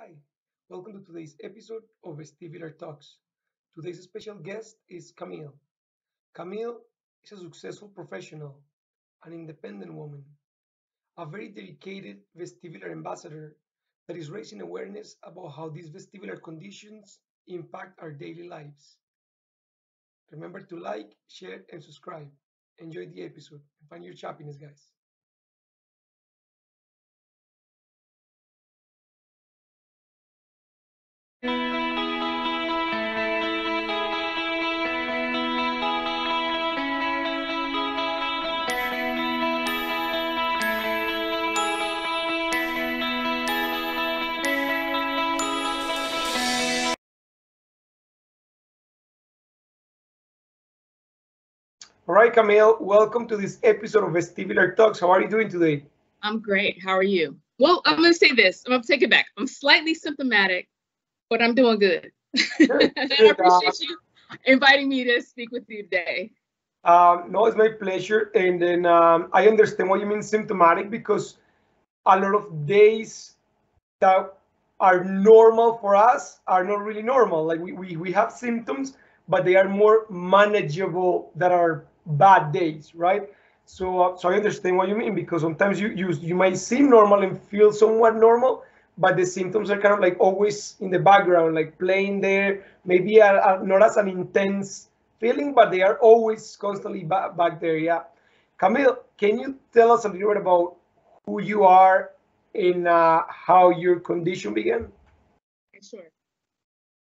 Hi, welcome to today's episode of Vestibular Talks. Today's special guest is Camille. Camille is a successful professional, an independent woman, a very dedicated vestibular ambassador that is raising awareness about how these vestibular conditions impact our daily lives. Remember to like, share, and subscribe. Enjoy the episode and find your happiness, guys. All right, Camille, welcome to this episode of Vestibular Talks. How are you doing today? I'm great. How are you? Well, I'm going to say this. I'm going to take it back. I'm slightly symptomatic, but I'm doing good. Good, I good. Uh, appreciate you inviting me to speak with you today. Um, no, it's my pleasure. And then um, I understand what you mean symptomatic because a lot of days that are normal for us are not really normal. Like we, we, we have symptoms, but they are more manageable than are bad days, right? So, uh, so I understand what you mean because sometimes you, you you might seem normal and feel somewhat normal, but the symptoms are kind of like always in the background, like playing there. Maybe are, not as an intense feeling, but they are always constantly back, back there. Yeah. Camille, can you tell us a little bit about who you are and uh, how your condition began? Sure.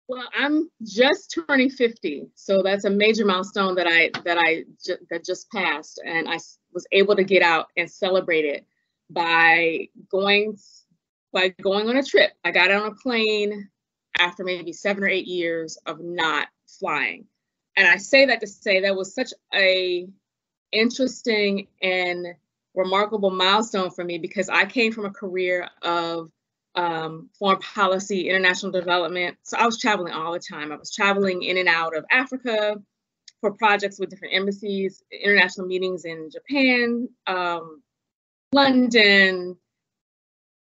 Well, I'm just turning 50, so that's a major milestone that I that I ju- that just passed, and I was able to get out and celebrate it by going by going on a trip. I got on a plane after maybe seven or eight years of not flying, and I say that to say that was such a interesting and remarkable milestone for me because I came from a career of um, foreign policy, international development. So I was traveling all the time. I was traveling in and out of Africa for projects with different embassies, international meetings in Japan, um, London,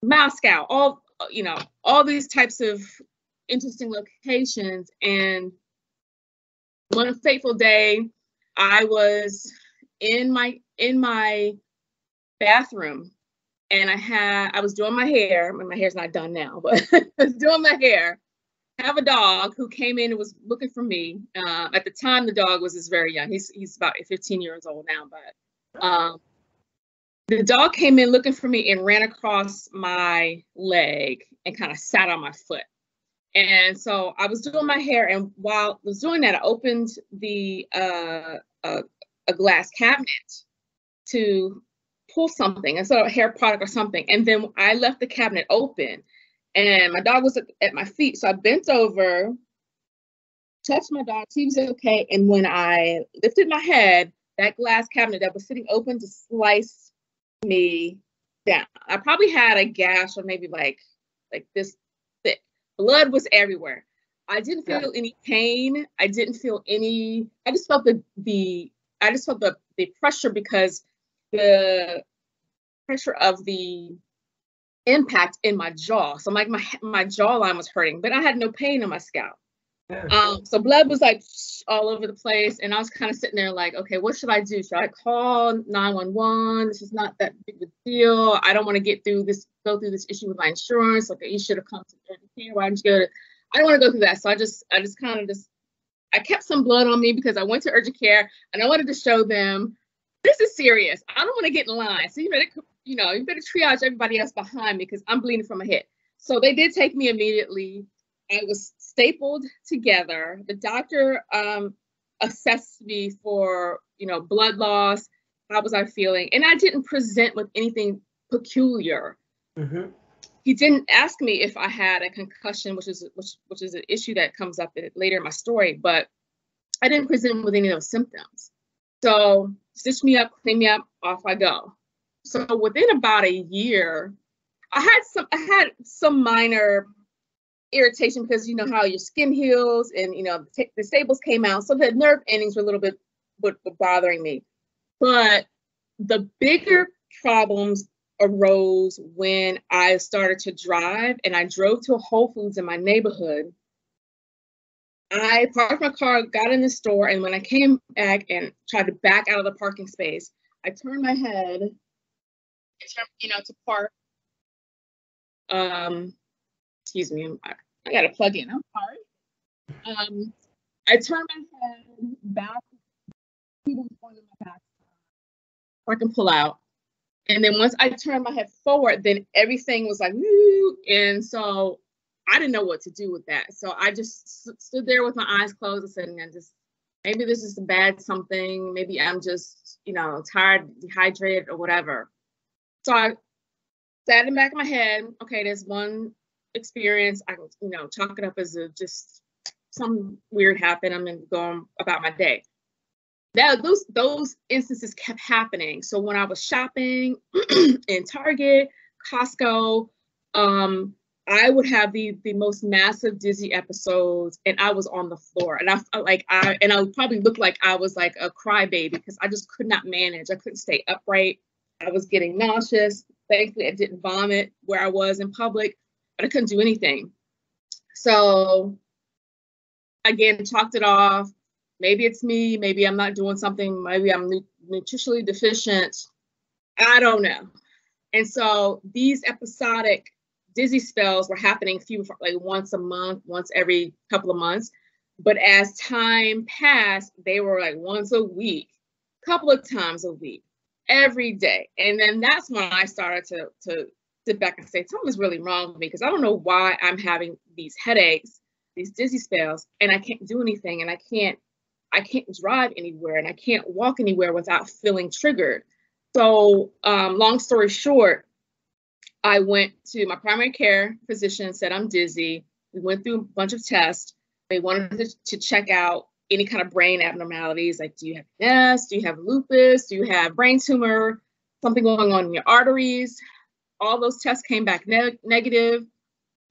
Moscow, all you know, all these types of interesting locations. And one fateful day, I was in my in my bathroom and I had I was doing my hair. My hair's not done now, but I was doing my hair. I have a dog who came in and was looking for me. Uh, at the time, the dog was is very young. He's he's about 15 years old now, but um, the dog came in looking for me and ran across my leg and kind of sat on my foot. And so I was doing my hair, and while I was doing that, I opened the uh, a, a glass cabinet to pull something, and so a hair product or something. And then I left the cabinet open, and my dog was at, my feet. So I bent over, touched my dog, he was okay. And when I lifted my head, that glass cabinet that was sitting open just sliced me down. I probably had a gash or maybe like like this thick. Blood was everywhere. I didn't Yeah. feel any pain. I didn't feel any. I just felt the the. I just felt the the pressure because the pressure of the impact in my jaw. So like my my jawline was hurting, but I had no pain in my scalp. Um, so blood was like all over the place, and I was kind of sitting there like, okay, what should I do? Should I call 911? This is not that big of a deal. I don't want to get through this, go through this issue with my insurance. Okay, you should have come to urgent care. Why didn't you go to? I don't want to go through that. So I just, I just kind of just, I kept some blood on me because I went to urgent care and I wanted to show them this is serious. I don't want to get in line. So you better, you know, you better triage everybody else behind me because I'm bleeding from my head. So they did take me immediately. I was stapled together. The doctor um, assessed me for, you know, blood loss. How was I feeling? And I didn't present with anything peculiar. Mhm. He didn't ask me if I had a concussion, which is which which is an issue that comes up later in my story. But I didn't present with any of those symptoms. So stitch me up, clean me up, off I go. So within about a year, I had some I had some minor irritation because you know how your skin heals and you know the, the staples came out, so the nerve endings were a little bit were bothering me. But the bigger problems arose when I started to drive and I drove to a Whole Foods in my neighborhood. I parked my car, got in the store, and when I came back and tried to back out of the parking space, I turned my head, you know, to park. Um, excuse me, I, I gotta plug in. I'm sorry. Um, I turned my head back. I can pull out. And then once I turned my head forward, then everything was like, and so I didn't know what to do with that. So I just stood there with my eyes closed and said, and just maybe this is a bad something. Maybe I'm just, you know, tired, dehydrated, or whatever. So I sat in the back of my head. Okay, there's one experience. I you know, chalk it up as a just some weird happened. I'm gonna go about my day that those those instances kept happening. So when I was shopping in Target, Costco, um, I would have the the most massive dizzy episodes, and I was on the floor, and I felt like I and I would probably look like I was like a crybaby because I just could not manage. I couldn't stay upright. I was getting nauseous. Thankfully, I didn't vomit where I was in public, but I couldn't do anything. So again, chalked it off maybe it's me, maybe I'm not doing something, maybe I'm nu- nutritionally deficient. I don't know. And so these episodic dizzy spells were happening few like once a month, once every couple of months. But as time passed, they were like once a week, couple of times a week, every day. And then that's when I started to to sit back and say, something's really wrong with me because I don't know why I'm having these headaches, these dizzy spells, and I can't do anything and I can't I can't drive anywhere and I can't walk anywhere without feeling triggered. So, um, long story short, I went to my primary care physician, said I'm dizzy. We went through a bunch of tests. They wanted to, check out any kind of brain abnormalities, like do you have MS, do you have lupus, do you have brain tumor, something going on in your arteries. All those tests came back ne- negative.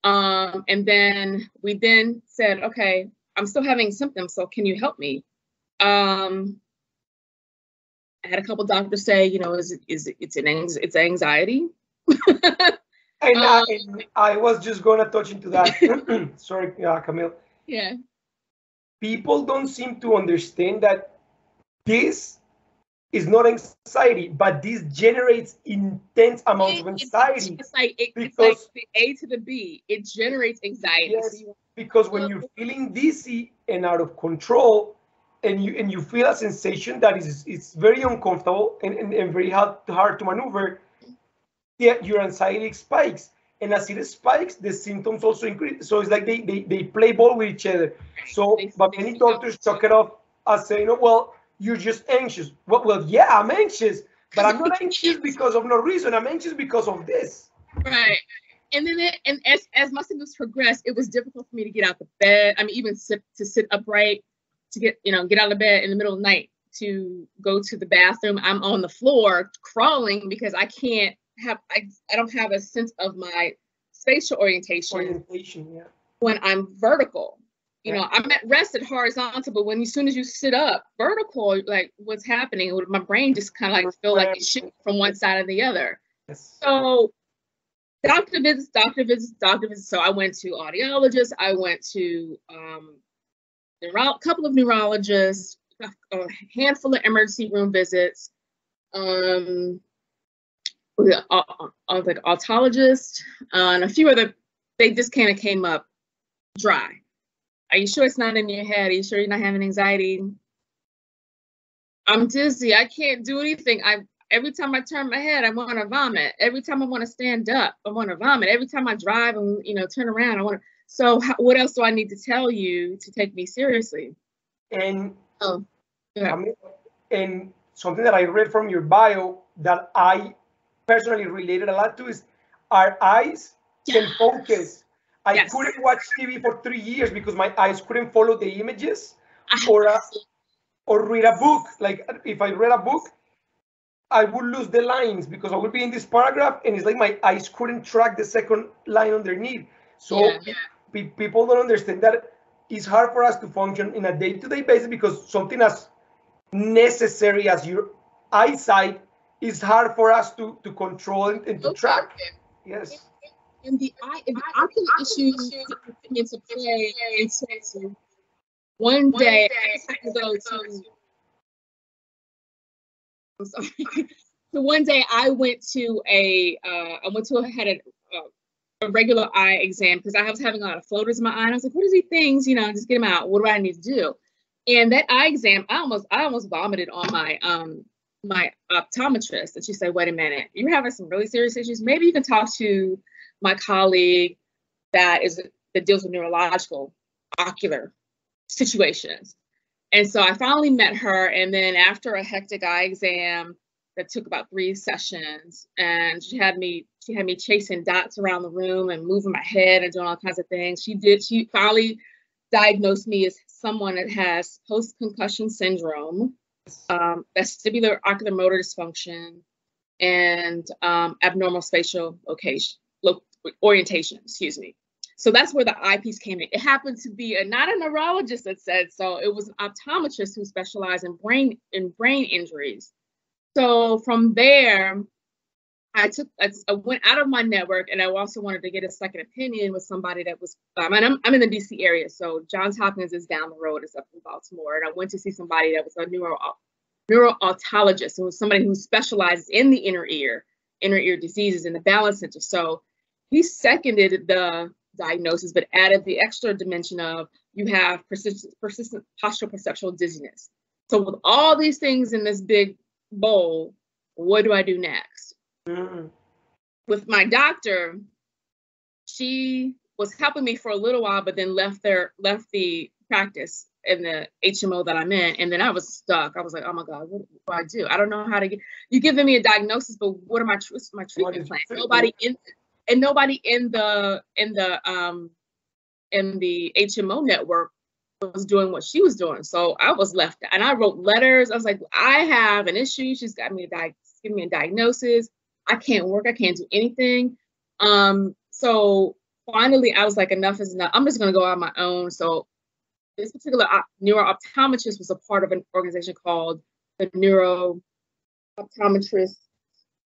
Um, and then we then said, okay, I'm still having symptoms, so can you help me? Um, I had a couple doctors say, you know, is it, is it, it's an it's anxiety. and, um, I, I, was just gonna touch into that. Sorry, uh, Camille. Yeah. People don't seem to understand that this is not anxiety, but this generates intense amounts of anxiety. It's like it, because, it's like the A to the B. It generates anxiety. Yes, because when you're feeling dizzy and out of control, and you and you feel a sensation that is it's very uncomfortable and, and, and very hard hard to maneuver, yeah, your anxiety spikes. And as it spikes, the symptoms also increase. So it's like they, they, they play ball with each other. So, but many doctors chalk it off as saying, oh, well, you're just anxious. Well, well, yeah, I'm anxious, but I'm not anxious because of no reason. I'm anxious because of this. Right. And then, it, and as as my symptoms progressed, it was difficult for me to get out the bed. I mean, even sit, to sit upright, to get you know get out of bed in the middle of the night to go to the bathroom. I'm on the floor crawling because I can't have I I don't have a sense of my spatial orientation. Orientation, yeah. When I'm vertical, you know, I'm at rest at horizontal, but when as soon as you sit up vertical, like what's happening? My brain just kind of like feel like it shifts from one side to the other. So doctor visits, doctor visits, doctor visits. So I went to audiologist. I went to um, a couple of neurologists, a handful of emergency room visits, um, like otologist, uh, and a few other. They just kind of came up dry. Are you sure it's not in your head? Are you sure you're not having anxiety? I'm dizzy. I can't do anything. I every time I turn my head, I want to vomit. Every time I want to stand up, I want to vomit. Every time I drive and you know turn around, I want to. So how, what else do I need to tell you to take me seriously? And oh, yeah. I mean, and something that I read from your bio that I personally related a lot to is our eyes yes. can focus. I yes. couldn't watch TV for three years because my eyes couldn't follow the images, or uh, or read a book. Like if I read a book, I would lose the lines because I would be in this paragraph and it's like my eyes couldn't track the second line underneath. So yeah. pe- people don't understand that it's hard for us to function in a day-to-day basis because something as necessary as your eyesight is hard for us to to control and, and to Okay. track. Yes. And the eye, and the ocular issues into play into one day I just had to go to. I'm sorry. so one day I went to a, uh, I went to a, had a, a, a regular eye exam because I was having a lot of floaters in my eye. And I was like, what are these things? You know, just get them out. What do I need to do? And that eye exam, I almost, I almost vomited on my, um, my optometrist. And she said, wait a minute, you're having some really serious issues. Maybe you can talk to my colleague that is that deals with neurological ocular situations. And so I finally met her, and then after a hectic eye exam that took about three sessions, and she had me she had me chasing dots around the room and moving my head and doing all kinds of things. She did she finally diagnosed me as someone that has post concussion syndrome, um, vestibular ocular motor dysfunction, and um, abnormal spatial location lo- orientation. Excuse me. So that's where the eyepiece came in. It happened to be a, not a neurologist that said so. It was an optometrist who specialized in brain in brain injuries. So from there, I took I, went out of my network, and I also wanted to get a second opinion with somebody that was. Um, and I'm I'm in the DC area, so Johns Hopkins is down the road. It's up in Baltimore, and I went to see somebody that was a neuro neuro-otologist, who was somebody who specializes in the inner ear, inner ear diseases in the balance center. So he seconded the diagnosis, but added the extra dimension of you have persistent, persistent postural perceptual dizziness. So with all these things in this big bowl, what do I do next? Mm. With my doctor, she was helping me for a little while, but then left there, left the practice in the HMO that I'm in, and then I was stuck. I was like, oh my god, what do I do? I don't know how to get. You giving me a diagnosis, but what are my tr- my treatment plans? Nobody in and nobody in the in the um in the HMO network was doing what she was doing. So I was left and I wrote letters. I was like, I have an issue. She's got me a di- giving me a diagnosis. I can't work. I can't do anything. Um, so finally I was like, enough is enough. I'm just gonna go on my own. So this particular op- neuro-optometrist was a part of an organization called the Neuro Optometrist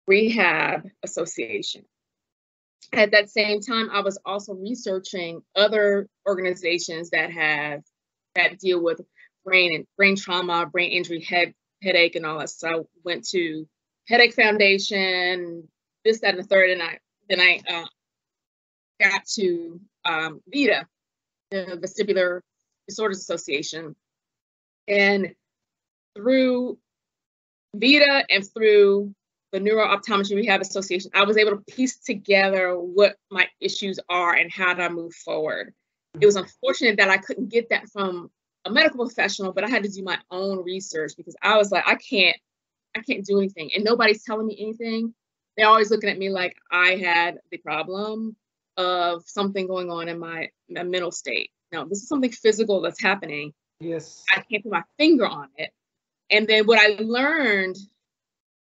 Rehab Association at that same time, I was also researching other organizations that have that deal with brain and brain trauma, brain injury, head headache, and all that. So I went to Headache Foundation, this, that, and the third, and I then I uh, got to um, VeDA, the Vestibular Disorders Association, and through VeDA and through the Neuro-Optometry Rehab Association, I was able to piece together what my issues are and how to move forward. It was unfortunate that I couldn't get that from a medical professional, but I had to do my own research because I was like, I can't, I can't do anything, and nobody's telling me anything. They're always looking at me like I had the problem of something going on in my, my mental state. No, this is something physical that's happening. Yes. I can't put my finger on it. And then what I learned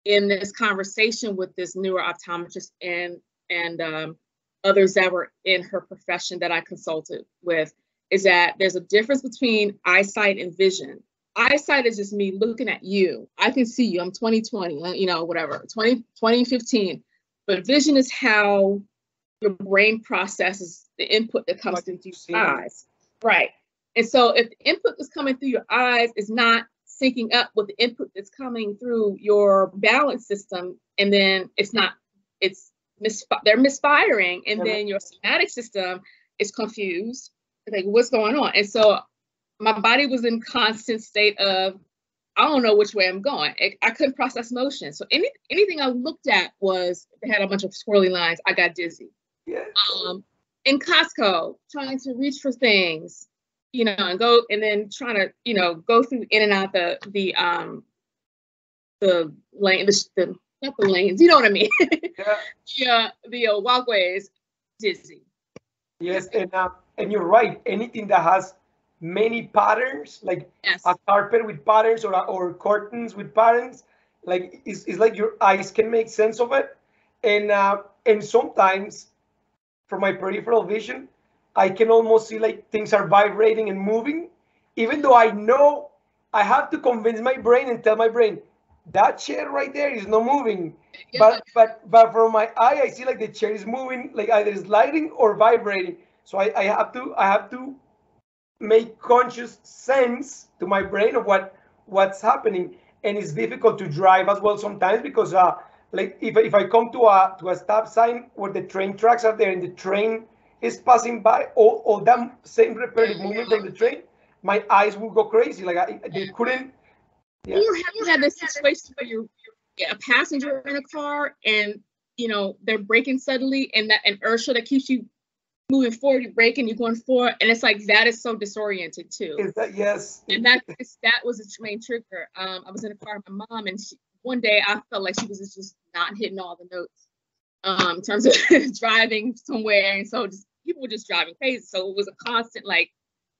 in this conversation with this neuro-optometrist and and um, others that were in her profession that I consulted with is that there's a difference between eyesight and vision. Eyesight is just me looking at you. I can see you. I'm 2020, uh, you know, whatever, 20, 2015. But vision is how your brain processes the input that comes Like into your eyes. Right. And so if the input that's coming through your eyes is not syncing up with the input that's coming through your balance system, and then it's not, it's mis- they're misfiring, and then your somatic system is confused. Like, what's going on? And so my body was in constant state of, I don't know which way I'm going. I, I couldn't process motion. So any anything I looked at was it had a bunch of swirly lines. I got dizzy Yes. um, in Costco, trying to reach for things, you know, and go and then trying to, you know, go through in and out the the um the lane, the, the not the lanes, you know what I mean? Yeah. yeah, the uh, walkways, dizzy. Yes. And uh, and you're right. Anything that has many patterns, like Yes. a carpet with patterns or or curtains with patterns, like it's, it's like your eyes can make sense of it. And uh, and sometimes, for my peripheral vision, I can almost see like things are vibrating and moving, even though I know I have to convince my brain and tell my brain, that chair right there is not moving. Yeah. But but but from my eye, I see like the chair is moving, like either sliding or vibrating. So I, I have to I have to make conscious sense to my brain of what what's happening. And it's difficult to drive as well sometimes because uh like if, if I come to a to a stop sign where the train tracks are there and the train is passing by all, all that same repetitive movement from the train, my eyes will go crazy. Like I, they couldn't. Yeah. Or have you had this situation where you're a passenger in a car and you know they're braking suddenly and that an inertia that keeps you moving forward, you're braking, you're going forward, and it's like that is so disoriented too. Is that yes? And that that was a main trigger. Um, I was in a car with my mom, and she, one day I felt like she was just not hitting all the notes um, in terms of driving somewhere, and so just people were just driving crazy. So it was a constant like,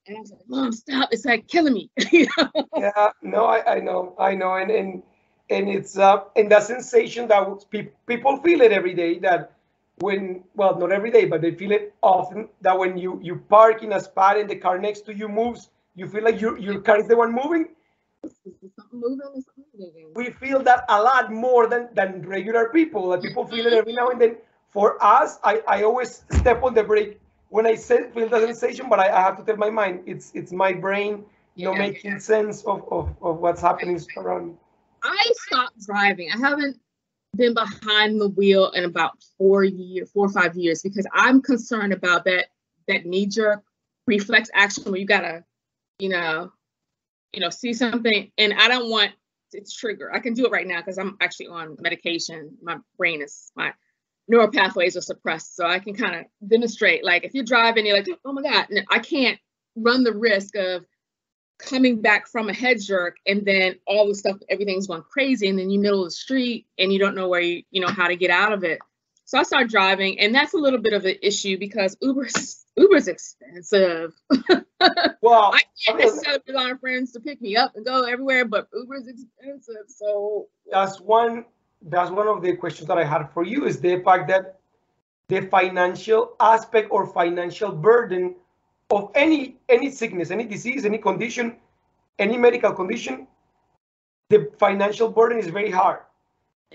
and I was like, "Mom, stop! It's like killing me." you know? Yeah, no, I, I know, I know, and and and it's uh, and that sensation that people people feel it every day that when well not every day but they feel it often that when you you park in a spot and the car next to you moves you feel like your your car is the one moving we feel that a lot more than than regular people like people feel it every now and then for us i i always step on the brake when i say, feel the sensation but I, I have to tell my mind it's it's my brain you know making yeah. sense of, of of what's happening around me i stopped driving i haven't been behind the wheel in about four years, four or five years, because I'm concerned about that that knee jerk reflex action where you gotta, you know, you know, see something, and I don't want it to trigger. I can do it right now because I'm actually on medication. My brain is my neural pathways are suppressed, so I can kind of demonstrate. Like if you're driving, you're like, oh, oh my god, I can't run the risk of coming back from a head jerk and then all the stuff everything's going crazy and then you middle of the street and you don't know where you you know how to get out of it so i start driving and that's a little bit of an issue because uber's uber's expensive well i can't necessarily rely on friends to pick me up and go everywhere but uber's expensive so that's one that's one of the questions that i had for you is the fact that the financial aspect or financial burden of any any sickness, any disease, any condition, any medical condition, the financial burden is very hard.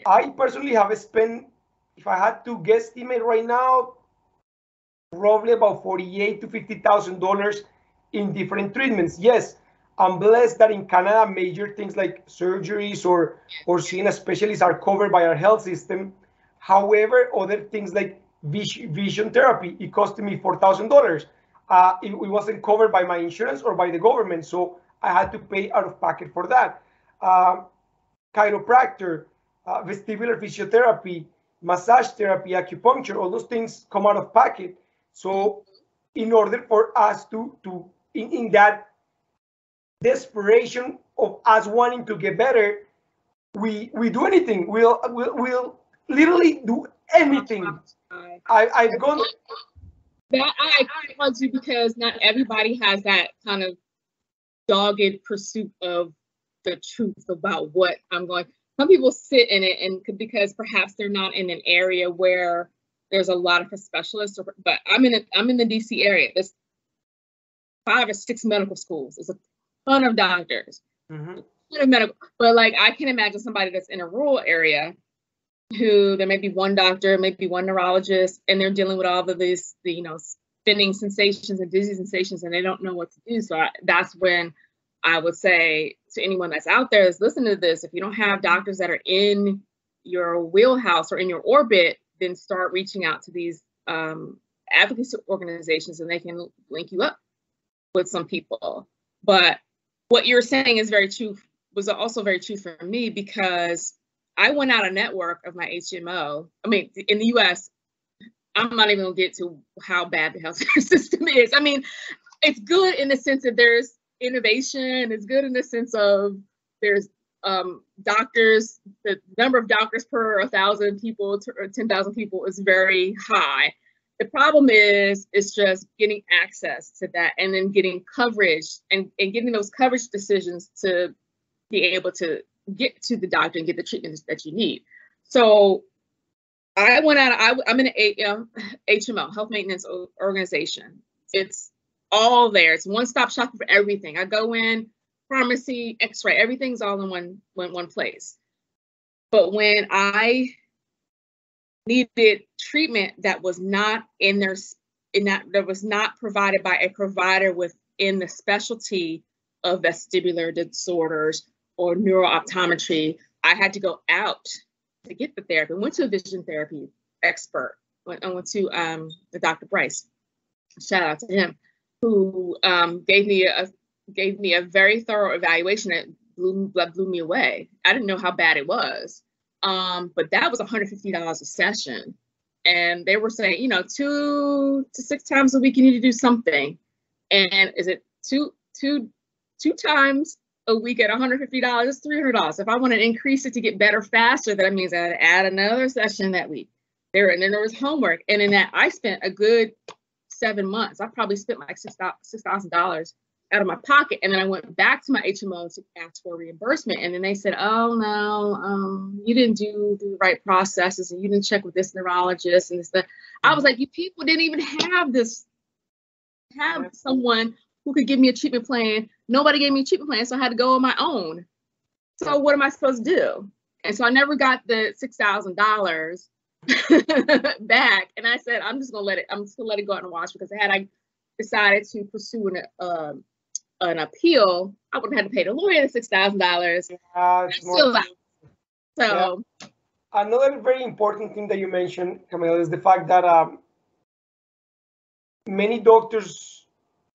I personally have spent, if I had to guesstimate right now, probably about forty-eight to fifty thousand dollars in different treatments. Yes, I'm blessed that in Canada, major things like surgeries or or seeing a specialist are covered by our health system. However, other things like vision therapy, it cost me four thousand dollars uh, it, it, wasn't covered by my insurance or by the government. So I had to pay out of pocket for that. Uh, chiropractor, uh, vestibular physiotherapy, massage therapy, acupuncture, all those things come out of pocket. So in order for us to, to in, in that desperation of us wanting to get better, we we do anything. We'll we'll, we'll literally do anything. I, I've gone that I applaud you because not everybody has that kind of dogged pursuit of the truth about what I'm going. Some people sit in it and because perhaps they're not in an area where there's a lot of specialists. Or, but I'm in a, I'm in the DC area. There's five or six medical schools. There's a ton of doctors. Mm-hmm. Ton of medical, but like I can imagine somebody that's in a rural area who there may be one doctor, maybe one neurologist, and they're dealing with all of these, the, you know, spinning sensations and dizzy sensations, and they don't know what to do. So I, that's when I would say to anyone that's out there is listening to this, if you don't have doctors that are in your wheelhouse or in your orbit, then start reaching out to these um, advocacy organizations, and they can link you up with some people. But what you're saying is very true. Was also very true for me because I went out a network of my HMO. I mean, in the US, I'm not even gonna get to how bad the healthcare system is. I mean, it's good in the sense that there's innovation, it's good in the sense of there's um, doctors, the number of doctors per 1,000 people or 10,000 people is very high. The problem is, it's just getting access to that and then getting coverage and, and getting those coverage decisions to be able to get to the doctor and get the treatment that you need. So I went out, I, am in an HMO, health maintenance organization. It's all there. It's one stop shopping for everything. I go in, pharmacy, x-ray, everything's all in one, one, one place. But when I needed treatment that was not in their in that that was not provided by a provider within the specialty of vestibular disorders or neurooptometry, I had to go out to get the therapy. Went to a vision therapy expert. Went, I went to um, the Dr. Bryce. Shout out to him, who um, gave me a gave me a very thorough evaluation that blew, that blew me away. I didn't know how bad it was. Um, but that was $150 a session. And they were saying, you know, two to six times a week you need to do something. And is it two two two times a week at $150, it's $300. If I want to increase it to get better faster, that means I had to add another session that week. There and then there was homework. And in that I spent a good seven months. I probably spent like six thousand dollars out of my pocket. And then I went back to my HMO to ask for reimbursement. And then they said, oh no, um, you didn't do the right processes and you didn't check with this neurologist and this. That. I was like, you people didn't even have this, have someone who could give me a treatment plan. Nobody gave me a treatment plan, so I had to go on my own. So what am I supposed to do? And so I never got the six thousand dollars back. And I said, I'm just gonna let it. I'm just gonna let it go out and wash because I had I decided to pursue an um, an appeal, I would have had to pay the lawyer the six thousand dollars. Yeah, still. So yeah. another very important thing that you mentioned, Camila, is the fact that um, many doctors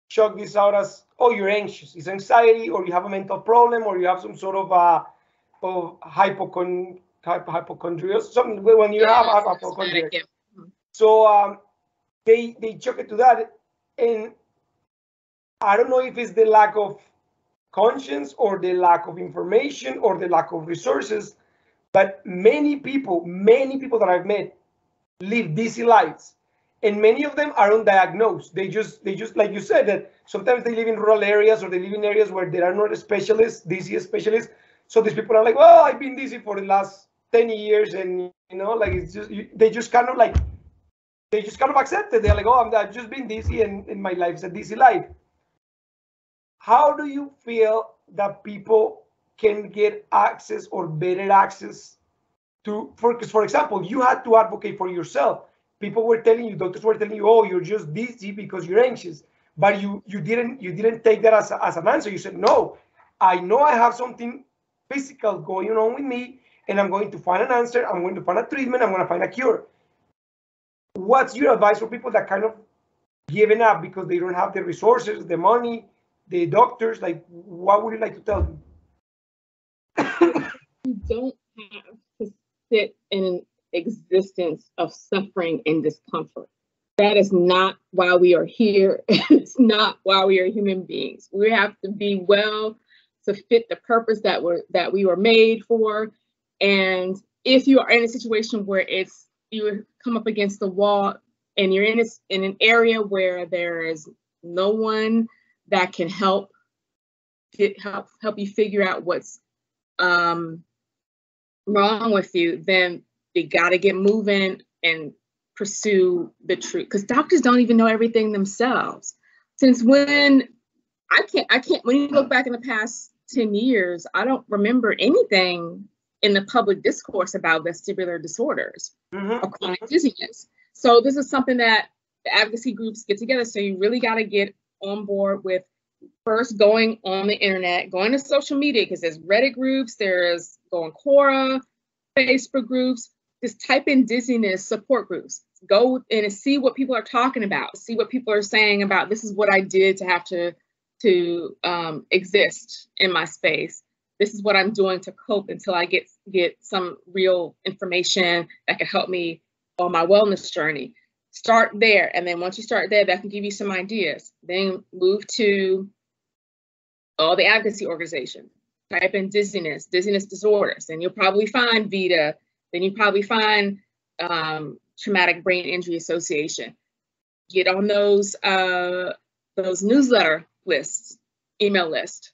chuck this out as, "Oh, you're anxious. It's anxiety, or you have a mental problem, or you have some sort of uh, of hypochon hypochondria, something when you yeah, have hypochondria." So um, they they chuck it to that, and I don't know if it's the lack of conscience or the lack of information or the lack of resources, but many people, many people that I've met live dizzy lives. And many of them are undiagnosed. They just, they just, like you said, that sometimes they live in rural areas or they live in areas where there are not specialists, dizzy specialists. So these people are like, well, I've been dizzy for the last 10 years. And, you know, like it's just, they just kind of like, they just kind of accept it. They're like, oh, I'm, I've just been dizzy and, and my life is a dizzy life how do you feel that people can get access or better access to for because for example you had to advocate for yourself. People were telling you doctors were telling you oh you're just dizzy because you're anxious. But you you didn't you didn't take that as, a, as an answer. You said no i know i have something physical going on with me and i'm going to find an answer. I'm going to find a treatment. I'm going to find a cure. What's your advice for people that kind of given up because they don't have the resources the money the doctors? Like, what would you like to tell them? you don't have to sit in an existence of suffering and discomfort. That is not why we are here. it's not why we are human beings. We have to be well to fit the purpose that we're that we were made for. And if you are in a situation where it's you come up against the wall and you're in in an area where there is no one that can help get, help help you figure out what's um, wrong with you, then they got to get moving and pursue the truth. Because doctors don't even know everything themselves. Since when I can't, I can't. When you look back in the past ten years, I don't remember anything in the public discourse about vestibular disorders mm-hmm. or chronic dizziness. So this is something that the advocacy groups get together. So you really got to get on board with first going on the internet, going to social media, because there's Reddit groups, there's going Quora, Facebook groups. Just type in dizziness support groups. Go and see what people are talking about. See what people are saying about this is what I did to have to to um, exist in my space. This is what I'm doing to cope until I get get some real information that can help me on my wellness journey start there. And then once you start there, that can give you some ideas. Then move to all the advocacy organizations. Type in dizziness, dizziness disorders, and you'll probably find VeDA. Then you probably find um, Traumatic Brain Injury Association. Get on those uh, those newsletter lists, email list.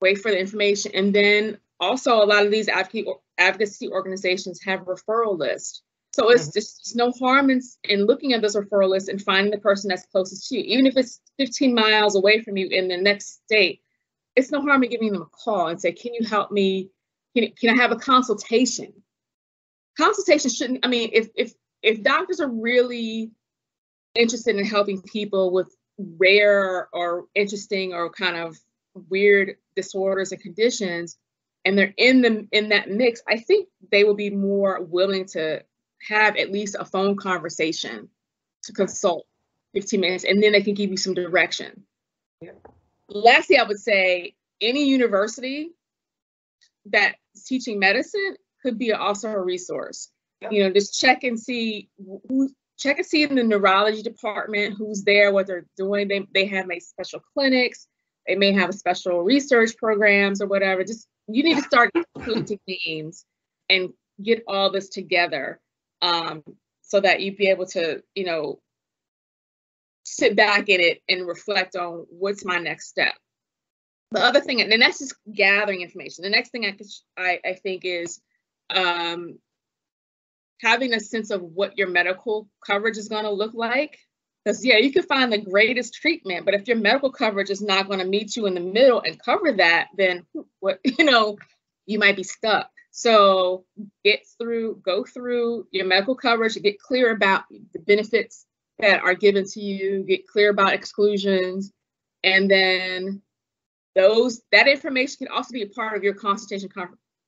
Wait for the information, and then also a lot of these advocacy organizations have referral lists so it's mm-hmm. just it's no harm in, in looking at this referral list and finding the person that's closest to you. Even if it's 15 miles away from you in the next state, it's no harm in giving them a call and say, can you help me? Can, can I have a consultation? consultation shouldn't. I mean, if if if doctors are really interested in helping people with rare or interesting or kind of weird disorders and conditions, and they're in the in that mix, I think they will be more willing to have at least a phone conversation to consult 15 minutes, and then they can give you some direction. Yeah. Lastly, I would say any university that's teaching medicine could be also a resource. Yeah. You know, just check and see who check and see in the neurology department who's there, what they're doing. They they have like special clinics, they may have a special research programs or whatever. Just you need to start collecting names and get all this together um, so that you'd be able to, you know, sit back in it and reflect on what's my next step. The other thing, and that's just gathering information. The next thing I, I, I think is um, having a sense of what your medical coverage is going to look like. Because yeah, you can find the greatest treatment, but if your medical coverage is not going to meet you in the middle and cover that, then what you know, you might be stuck. So get through, go through your medical coverage, get clear about the benefits that are given to you, get clear about exclusions, and then those that information can also be a part of your consultation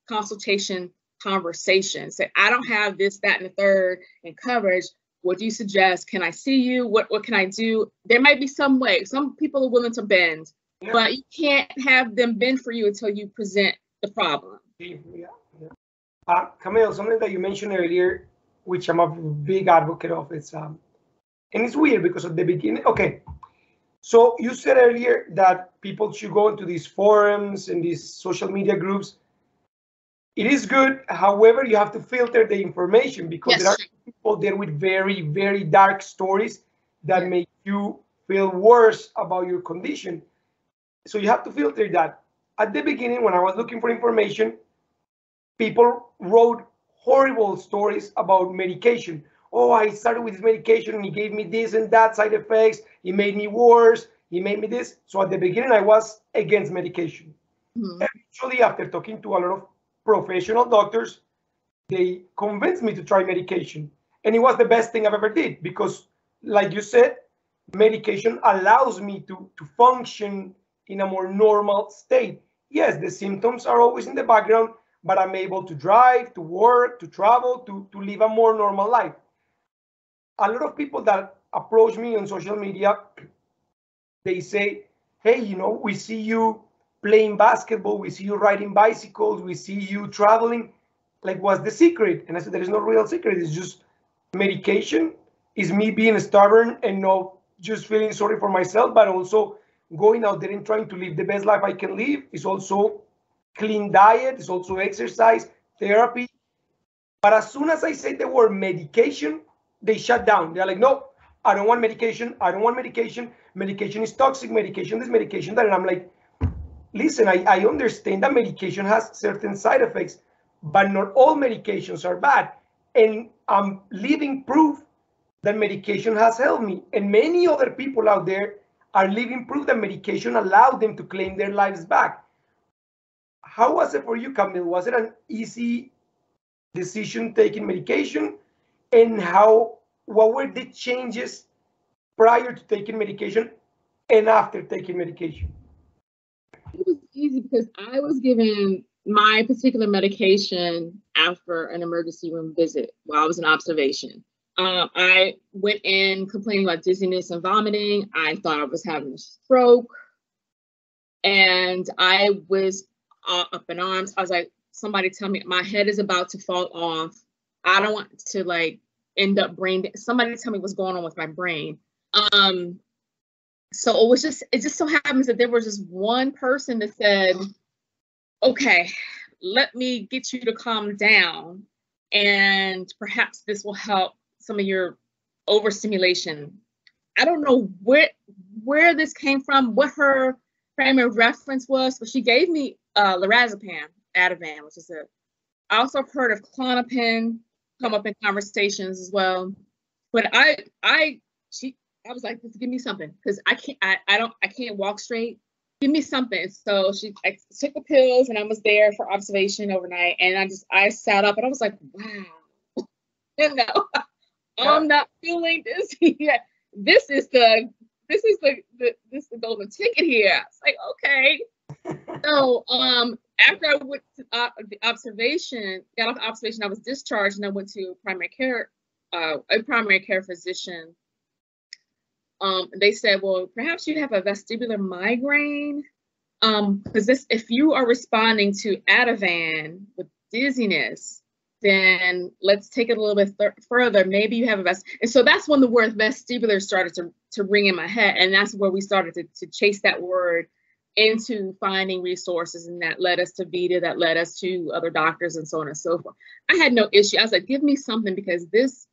consultation conversation. Say, I don't have this, that, and the third in coverage. What do you suggest? Can I see you? What what can I do? There might be some way. Some people are willing to bend, yeah. but you can't have them bend for you until you present the problem. Yeah. Uh, Camille, something that you mentioned earlier, which I'm a big advocate of, it's um, and it's weird because at the beginning, okay. So you said earlier that people should go into these forums and these social media groups it is good. However, you have to filter the information because yes. there are people there with very, very dark stories that make you feel worse about your condition. So you have to filter that. At the beginning, when I was looking for information, people wrote horrible stories about medication. Oh, I started with this medication and he gave me this and that side effects. He made me worse. He made me this. So at the beginning, I was against medication. Mm-hmm. Eventually, after talking to a lot of professional doctors, they convinced me to try medication. And it was the best thing I've ever did because, like you said, medication allows me to, to function in a more normal state. Yes, the symptoms are always in the background, but I'm able to drive, to work, to travel, to, to live a more normal life. A lot of people that approach me on social media, they say, hey, you know, we see you playing basketball, we see you riding bicycles, we see you traveling. Like, what's the secret? And I said, there is no real secret. It's just medication. It's me being stubborn and not just feeling sorry for myself, but also going out there and trying to live the best life I can live. It's also clean diet. is also exercise, therapy. But as soon as I say the word medication, they shut down. They're like, no, I don't want medication. I don't want medication. Medication is toxic. Medication, this medication, that. And I'm like, listen, I, I understand that medication has certain side effects, but not all medications are bad. And I'm living proof that medication has helped me. And many other people out there are living proof that medication allowed them to claim their lives back. How was it for you, Camille? Was it an easy decision taking medication? And how what were the changes prior to taking medication and after taking medication? it was easy because I was given my particular medication after an emergency room visit while I was in observation. Um, I went in complaining about dizziness and vomiting. I thought I was having a stroke. And I was up in arms. I was like, somebody tell me my head is about to fall off. I don't want to like end up brain. Somebody tell me what's going on with my brain. Um, so it was just it just so happens that there was just one person that said okay let me get you to calm down and perhaps this will help some of your overstimulation i don't know where where this came from what her frame of reference was but she gave me uh lorazepam ativan which is a i also heard of klonopin come up in conversations as well but i i she I was like, just give me something because I can't, I, I don't, I can't walk straight. Give me something. So she, I took the pills and I was there for observation overnight. And I just, I sat up and I was like, wow, no, I'm not feeling this here. This is the this is the, the this is the golden ticket here. It's like okay. so um after I went to uh, the observation, got off observation, I was discharged and I went to primary care, uh, a primary care physician. Um, they said, well, perhaps you have a vestibular migraine. Um, because this, if you are responding to Ativan with dizziness, then let's take it a little bit th- further. Maybe you have a vest. And so that's when the word vestibular started to, to ring in my head. And that's where we started to, to chase that word into finding resources. And that led us to VeDA, that led us to other doctors and so on and so forth. I had no issue. I was like, give me something because this,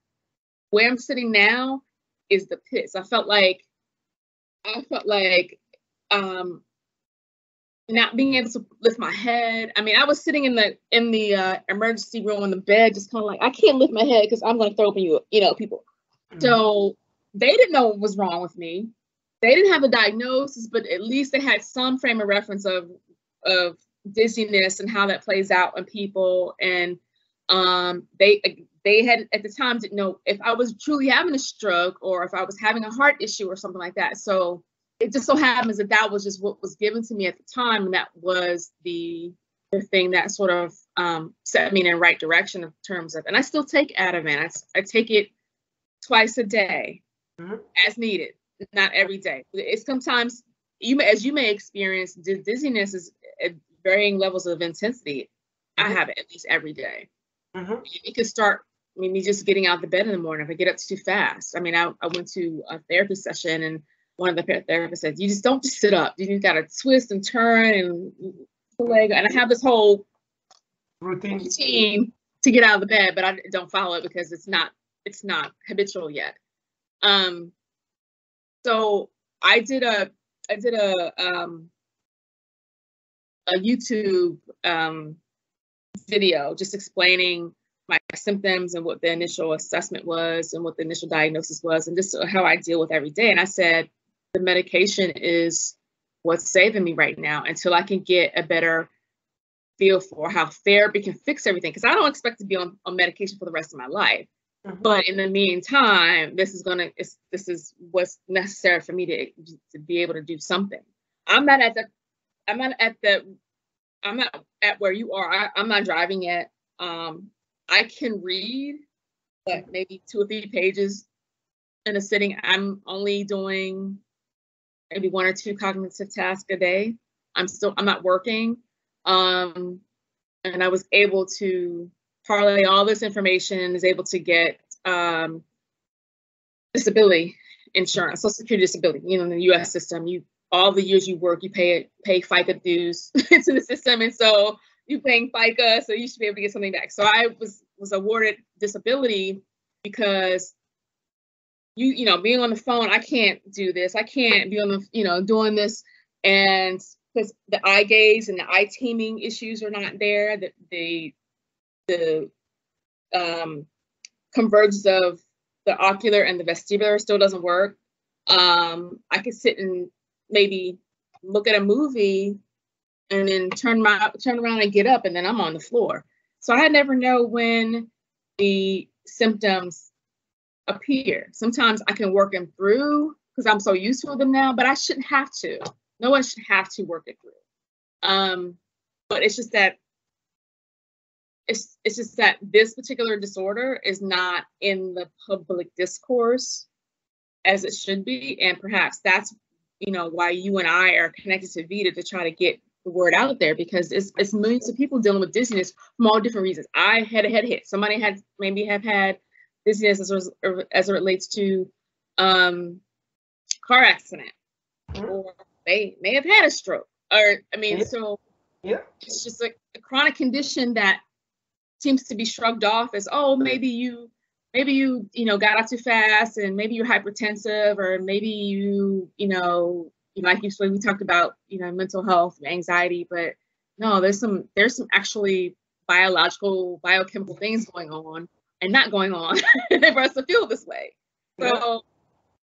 where I'm sitting now, is the pits. I felt like, I felt like, um, not being able to lift my head. I mean, I was sitting in the in the uh, emergency room on the bed, just kind of like I can't lift my head because I'm going to throw up you, you know, people. Mm-hmm. So they didn't know what was wrong with me. They didn't have a diagnosis, but at least they had some frame of reference of of dizziness and how that plays out in people. And um, they they had at the time didn't know if I was truly having a stroke or if I was having a heart issue or something like that. So it just so happens that that was just what was given to me at the time, and that was the the thing that sort of um, set me in the right direction in terms of. And I still take Ativan. I, I take it twice a day, mm-hmm. as needed, not every day. It's sometimes you may, as you may experience dizziness is at varying levels of intensity. Mm-hmm. I have it at least every day. Mm-hmm. It could start I mean, me just getting out of the bed in the morning if I get up too fast. I mean, I, I went to a therapy session and one of the therapists said, you just don't just sit up. You just got to twist and turn and leg. And I have this whole routine. routine to get out of the bed, but I don't follow it because it's not it's not habitual yet. Um, so I did a I did a um, a YouTube um, video just explaining my symptoms and what the initial assessment was and what the initial diagnosis was and just how I deal with every day. And I said, the medication is what's saving me right now until I can get a better feel for how therapy can fix everything. Because I don't expect to be on, on medication for the rest of my life. Mm-hmm. But in the meantime, this is gonna this is what's necessary for me to to be able to do something. I'm not at the I'm not at the I'm not at where you are. I, I'm not driving yet. Um, I can read, but maybe two or three pages in a sitting. I'm only doing maybe one or two cognitive tasks a day. I'm still I'm not working. Um, and I was able to parlay all this information and is able to get um, disability insurance, social security disability, you know, in the US system, you all the years you work, you pay it, pay FICA dues into the system. And so you're paying FICA, so you should be able to get something back. So I was was awarded disability because you you know being on the phone i can't do this i can't be on the you know doing this and because the eye gaze and the eye teaming issues are not there the the the um convergence of the ocular and the vestibular still doesn't work um i could sit and maybe look at a movie and then turn my turn around and get up and then i'm on the floor so i never know when the symptoms appear. Sometimes I can work them through because I'm so used to them now, but I shouldn't have to. No one should have to work it through. Um, but it's just that it's it's just that this particular disorder is not in the public discourse as it should be, and perhaps that's you know why you and I are connected to VeDA to try to get the word out there because it's it's millions of people dealing with dizziness from all different reasons. I had a head hit. Somebody had maybe have had dizziness as, as it relates to um, car accident, mm-hmm. or they may have had a stroke, or I mean, yeah. so yeah, it's just like a chronic condition that seems to be shrugged off as, oh, maybe you, maybe you, you know, got out too fast, and maybe you're hypertensive, or maybe you, you know, you like you we talked about, you know, mental health, anxiety, but no, there's some, there's some actually biological, biochemical things going on and not going on for us to feel this way. So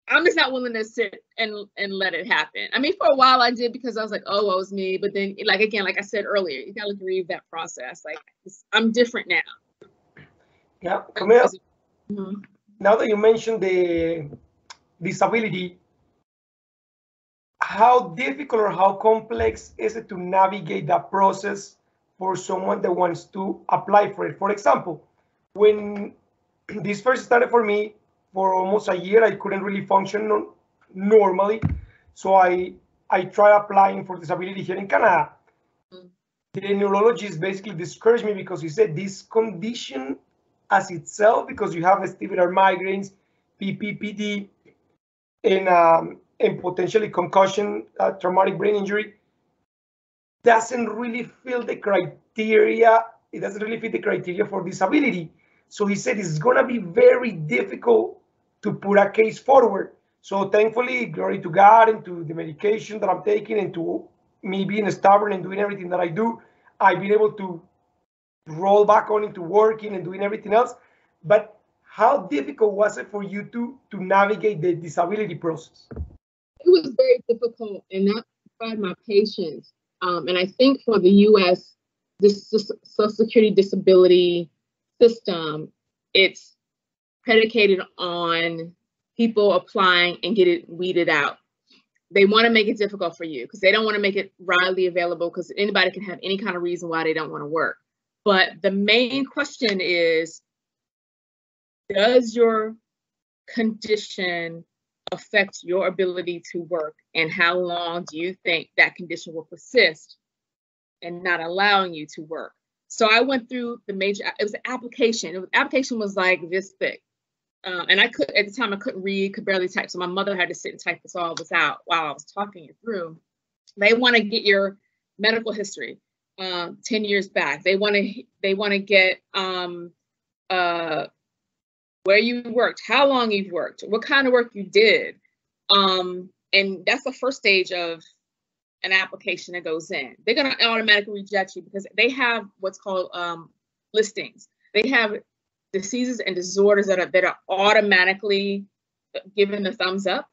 I'm just not willing to sit and and let it happen. I mean, for a while I did because I was like, oh, it was me. But then, like again, like I said earlier, you gotta grieve that process. Like I'm different now. Yeah, Camille. Mm-hmm. Now that you mentioned the disability, how difficult or how complex is it to navigate that process for someone that wants to apply for it? For example, when this first started for me, for almost a year, I couldn't really function normally. So I I tried applying for disability here in Canada. Mm. The neurologist basically discouraged me because he said this condition as itself, because you have vestibular migraines, PPPD, and, um, and potentially concussion, uh, traumatic brain injury, doesn't really fill the criteria. It doesn't really fit the criteria for disability. So he said it's going to be very difficult to put a case forward. So thankfully, glory to God and to the medication that I'm taking and to me being stubborn and doing everything that I do, I've been able to roll back on into working and doing everything else. But how difficult was it for you to to navigate the disability process? It was very difficult, and that by my patience. Um, and I think for the U.S. this Social Security disability system, it's predicated on people applying and get it weeded out. They want to make it difficult for you because they don't want to make it widely available because anybody can have any kind of reason why they don't want to work. But the main question is Does your condition affect your ability to work? And how long do you think that condition will persist and not allowing you to work? So I went through the major, it was an application. Was, application was like this thick. Uh, and I could at the time I couldn't read, could barely type, so my mother had to sit and type this all this out while I was talking it through. They want to get your medical history, uh, ten years back. They want to they want to get um, uh, where you worked, how long you've worked, what kind of work you did, um, and that's the first stage of an application that goes in. They're going to automatically reject you because they have what's called um, listings. They have diseases and disorders that are that are automatically given the thumbs up.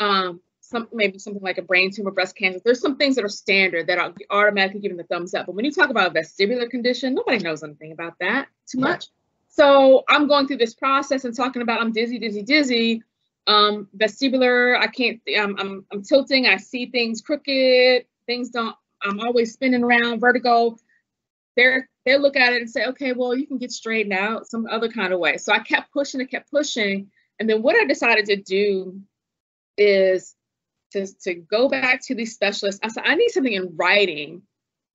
Um, some maybe something like a brain tumor, breast cancer. There's some things that are standard that are automatically given the thumbs up. But when you talk about a vestibular condition, nobody knows anything about that too much. So I'm going through this process and talking about I'm dizzy, dizzy, dizzy. Um, vestibular, I can't. I'm, I'm I'm tilting. I see things crooked. Things don't. I'm always spinning around. Vertigo they're they look at it and say, okay, well, you can get straightened out some other kind of way. So I kept pushing and kept pushing. And then what I decided to do is to, to go back to these specialists. I said, I need something in writing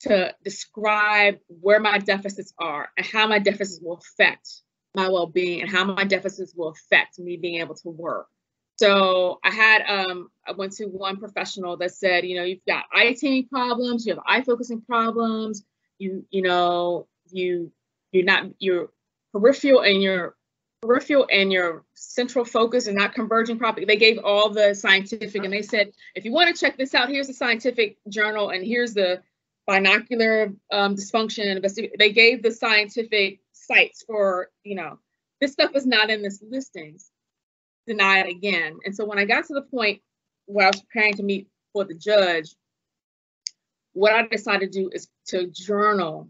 to describe where my deficits are and how my deficits will affect my well-being and how my deficits will affect me being able to work. So I had um I went to one professional that said, you know, you've got eye teaming problems, you have eye focusing problems, you you know you you're not your peripheral and your peripheral and your central focus are not converging properly. They gave all the scientific and they said, if you want to check this out, here's the scientific journal and here's the binocular um, dysfunction. They gave the scientific sites for, you know, this stuff is not in this listings. Deny it again. And so when I got to the point where I was preparing to meet for the judge, what I decided to do is to journal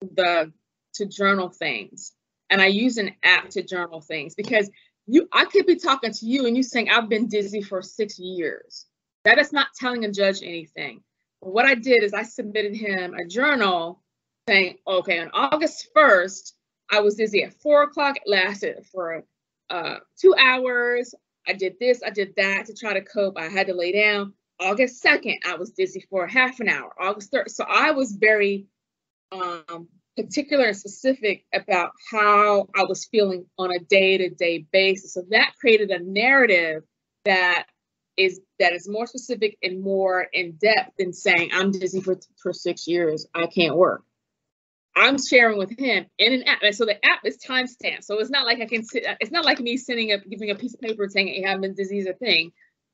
the to journal things. And I use an app to journal things because you I could be talking to you and you saying I've been dizzy for six years. That is not telling a judge anything. What I did is I submitted him a journal saying, okay, on August 1st, I was dizzy at four o'clock. It lasted for uh, two hours. I did this, I did that to try to cope. I had to lay down. August 2nd, I was dizzy for half an hour. August 3rd. So I was very um, particular and specific about how I was feeling on a day-to-day basis. So that created a narrative that is that is more specific and more in depth than saying I'm dizzy for, for six years. I can't work. I'm sharing with him in an app. And so the app is timestamped. So it's not like I can sit, it's not like me sending a giving a piece of paper saying hey, I have a disease or thing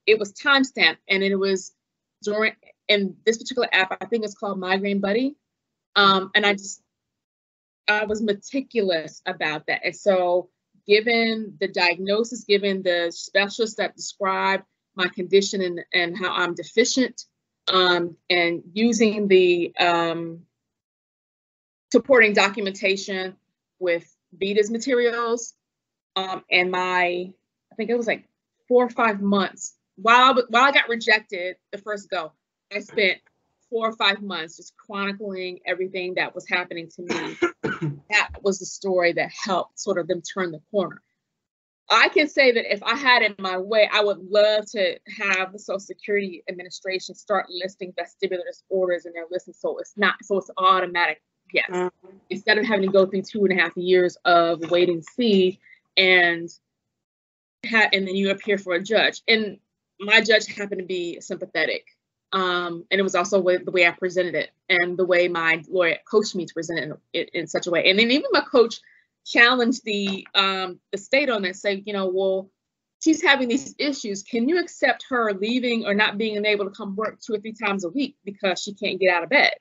it was timestamped and it was during in this particular app, I think it's called Migraine Buddy. Um, and I just I was meticulous about that. And so given the diagnosis, given the specialist that described my condition and, and how I'm deficient, um, and using the um, supporting documentation with VeDA's materials, Um, and my, I think it was like four or five months while I, while I got rejected the first go, I spent four or five months just chronicling everything that was happening to me. that was the story that helped sort of them turn the corner. I can say that if I had it my way, I would love to have the Social Security Administration start listing vestibular disorders in their list, so it's not so it's automatic. Yes, mm-hmm. instead of having to go through two and a half years of wait and see, and ha- and then you appear for a judge. And my judge happened to be sympathetic, um, and it was also with the way I presented it and the way my lawyer coached me to present it in, it in such a way. And then even my coach challenged the um, the state on that, say, you know, well, she's having these issues. Can you accept her leaving or not being able to come work two or three times a week because she can't get out of bed?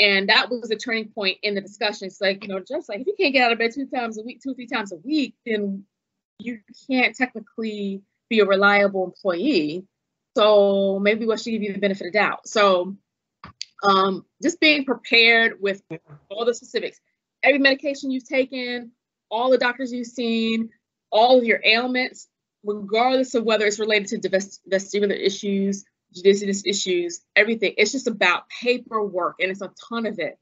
And that was a turning point in the discussion. It's like, you know, just like if you can't get out of bed two times a week, two or three times a week, then you can't technically be a reliable employee. So maybe we should give you the benefit of doubt. So um, just being prepared with all the specifics every medication you've taken, all the doctors you've seen, all of your ailments, regardless of whether it's related to vestibular issues, dizziness issues, everything. It's just about paperwork, and it's a ton of it.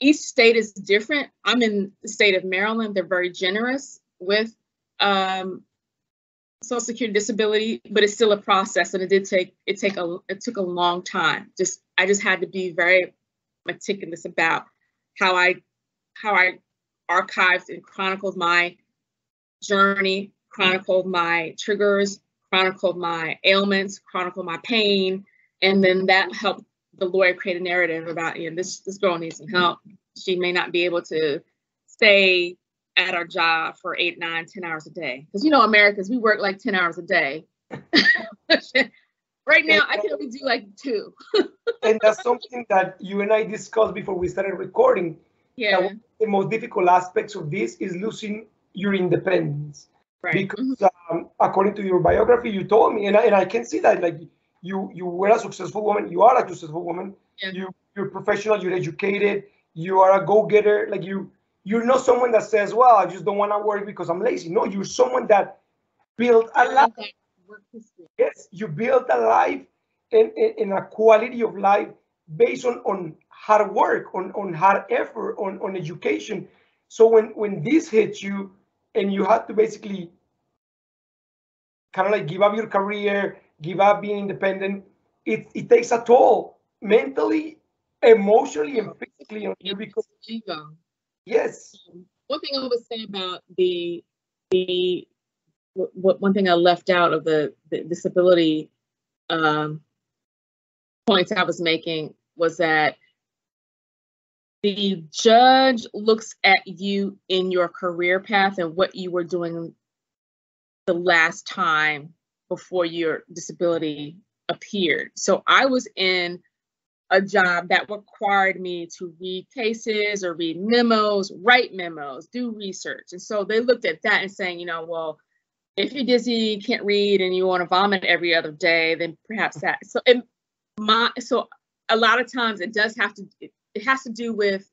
Each state is different. I'm in the state of Maryland. They're very generous with um, Social Security disability, but it's still a process, and it did take it take a it took a long time. Just I just had to be very meticulous about how I how I archived and chronicled my journey, chronicled my triggers, chronicled my ailments, chronicled my pain, and then that helped the lawyer create a narrative about you know this this girl needs some help. She may not be able to stay at our job for eight, nine, ten hours a day. Because you know, Americans, we work like ten hours a day. right now, I can only do like two. and that's something that you and I discussed before we started recording. Yeah the most difficult aspects of this is losing your independence. Right. Because mm-hmm. um, according to your biography, you told me, and I, and I can see that like you you were a successful woman, you are a successful woman. Yeah. You you're professional, you're educated, you are a go-getter. Like you you're not someone that says, well, I just don't want to work because I'm lazy. No, you're someone that built a life. Yes, you built a life and, and, and a quality of life based on on hard work, on, on hard effort, on, on education. So when, when this hits you and you have to basically kind of like give up your career, give up being independent, it, it takes a toll mentally, emotionally, and physically on you because ego. Yes. One thing I would say about the the what one thing I left out of the, the disability um, points I was making was that the judge looks at you in your career path and what you were doing the last time before your disability appeared. So I was in a job that required me to read cases or read memos, write memos, do research. And so they looked at that and saying, you know, well, if you're dizzy, can't read, and you want to vomit every other day, then perhaps that. So, and my so a lot of times it does have to it has to do with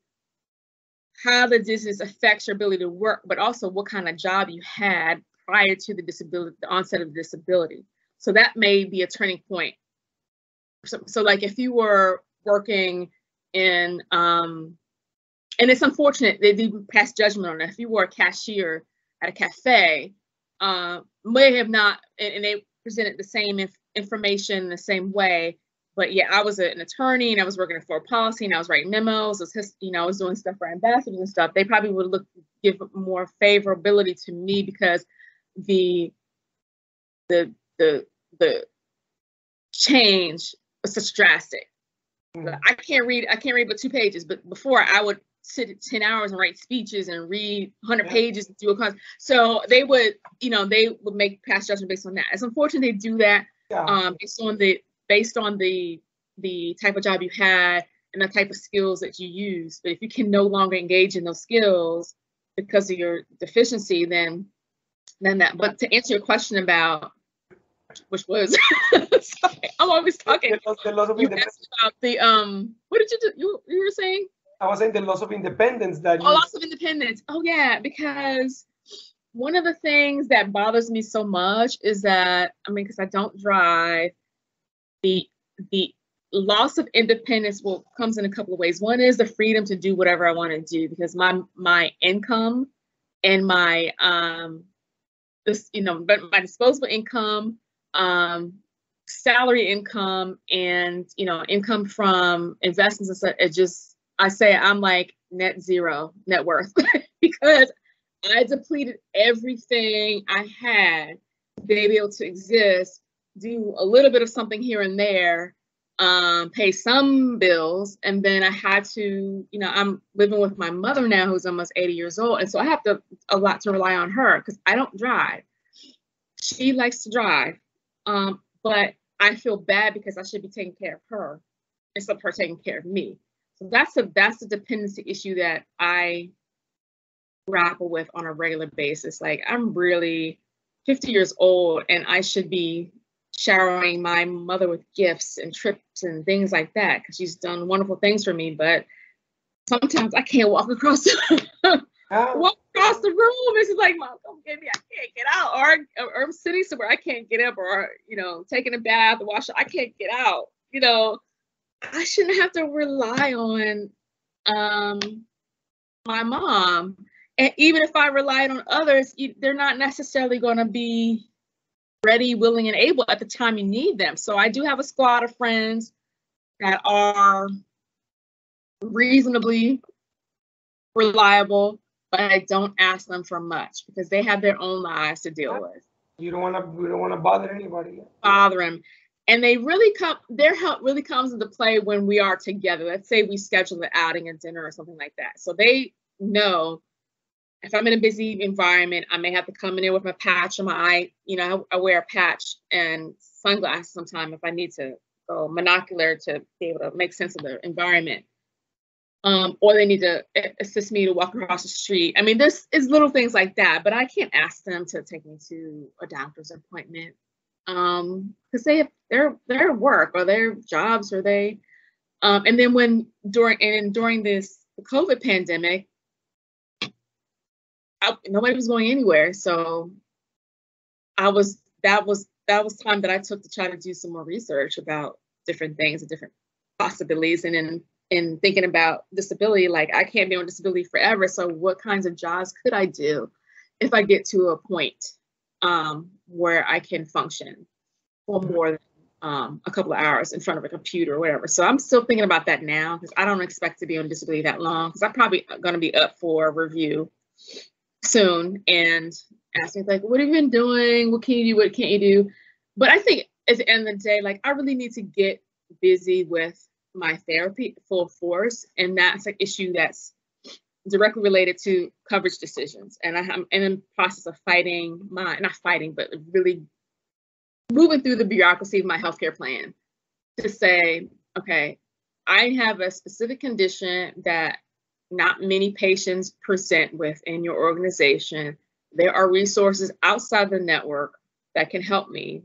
how the distance affects your ability to work, but also what kind of job you had prior to the disability, the onset of the disability. So that may be a turning point. So, so like if you were working in, um, and it's unfortunate they do pass judgment on it. If you were a cashier at a cafe, uh, may have not, and, and they presented the same inf- information the same way, but yeah, I was an attorney and I was working in for policy and I was writing memos. Was his, you know, I was doing stuff for ambassadors and stuff. They probably would look give more favorability to me because the the the the change was such drastic. Mm. I can't read. I can't read but two pages. But before I would sit 10 hours and write speeches and read 100 yeah. pages and do a class. So they would, you know, they would make past judgment based on that. It's unfortunate they do that yeah. um, based on the based on the the type of job you had and the type of skills that you use. But if you can no longer engage in those skills because of your deficiency, then then that. But to answer your question about which was sorry, I'm always talking. The, the loss of you asked about the um. What did you do? You you were saying? I was saying the loss of independence that. Oh, loss of independence. Oh yeah, because one of the things that bothers me so much is that I mean, because I don't drive, the the loss of independence will comes in a couple of ways. One is the freedom to do whatever I want to do because my my income and my um this you know but my disposable income um salary income and you know income from investments and stuff it just i say i'm like net zero net worth because i depleted everything i had to be able to exist do a little bit of something here and there um, pay some bills, and then I had to, you know, I'm living with my mother now, who's almost 80 years old, and so I have to a lot to rely on her because I don't drive. She likes to drive, um, but I feel bad because I should be taking care of her instead of her taking care of me. So that's a that's a dependency issue that I grapple with on a regular basis. Like I'm really 50 years old and I should be showering my mother with gifts and trips and things like that because she's done wonderful things for me. But sometimes I can't walk across the, walk across the room. It's like, mom, come get me. I can't get out, or, or I'm sitting somewhere I can't get up, or you know, taking a bath, wash. I can't get out. You know, I shouldn't have to rely on um, my mom. And even if I relied on others, they're not necessarily going to be ready, willing, and able at the time you need them. So I do have a squad of friends that are reasonably reliable, but I don't ask them for much because they have their own lives to deal with. You don't want to. You don't want to bother anybody. Bother them, and they really come. Their help really comes into play when we are together. Let's say we schedule an outing, a dinner, or something like that. So they know if I'm in a busy environment, I may have to come in there with my patch on my eye. You know, I, I wear a patch and sunglasses sometimes if I need to go monocular to be able to make sense of the environment. Um, or they need to assist me to walk across the street. I mean, this is little things like that, but I can't ask them to take me to a doctor's appointment because um, they have their their work or their jobs or they. Um, and then when during and during this COVID pandemic, I, nobody was going anywhere. So I was that was that was time that I took to try to do some more research about different things and different possibilities and in in thinking about disability, like I can't be on disability forever. So what kinds of jobs could I do if I get to a point um, where I can function for more than um, a couple of hours in front of a computer or whatever. So I'm still thinking about that now because I don't expect to be on disability that long because I'm probably going to be up for review soon and ask me like, what have you been doing? What can you do? What can't you do? But I think at the end of the day, like I really need to get busy with my therapy full force. And that's an issue that's directly related to coverage decisions. And I, am in the process of fighting my, not fighting, but really moving through the bureaucracy of my healthcare plan to say, okay, I have a specific condition that not many patients present with in your organization. There are resources outside the network that can help me.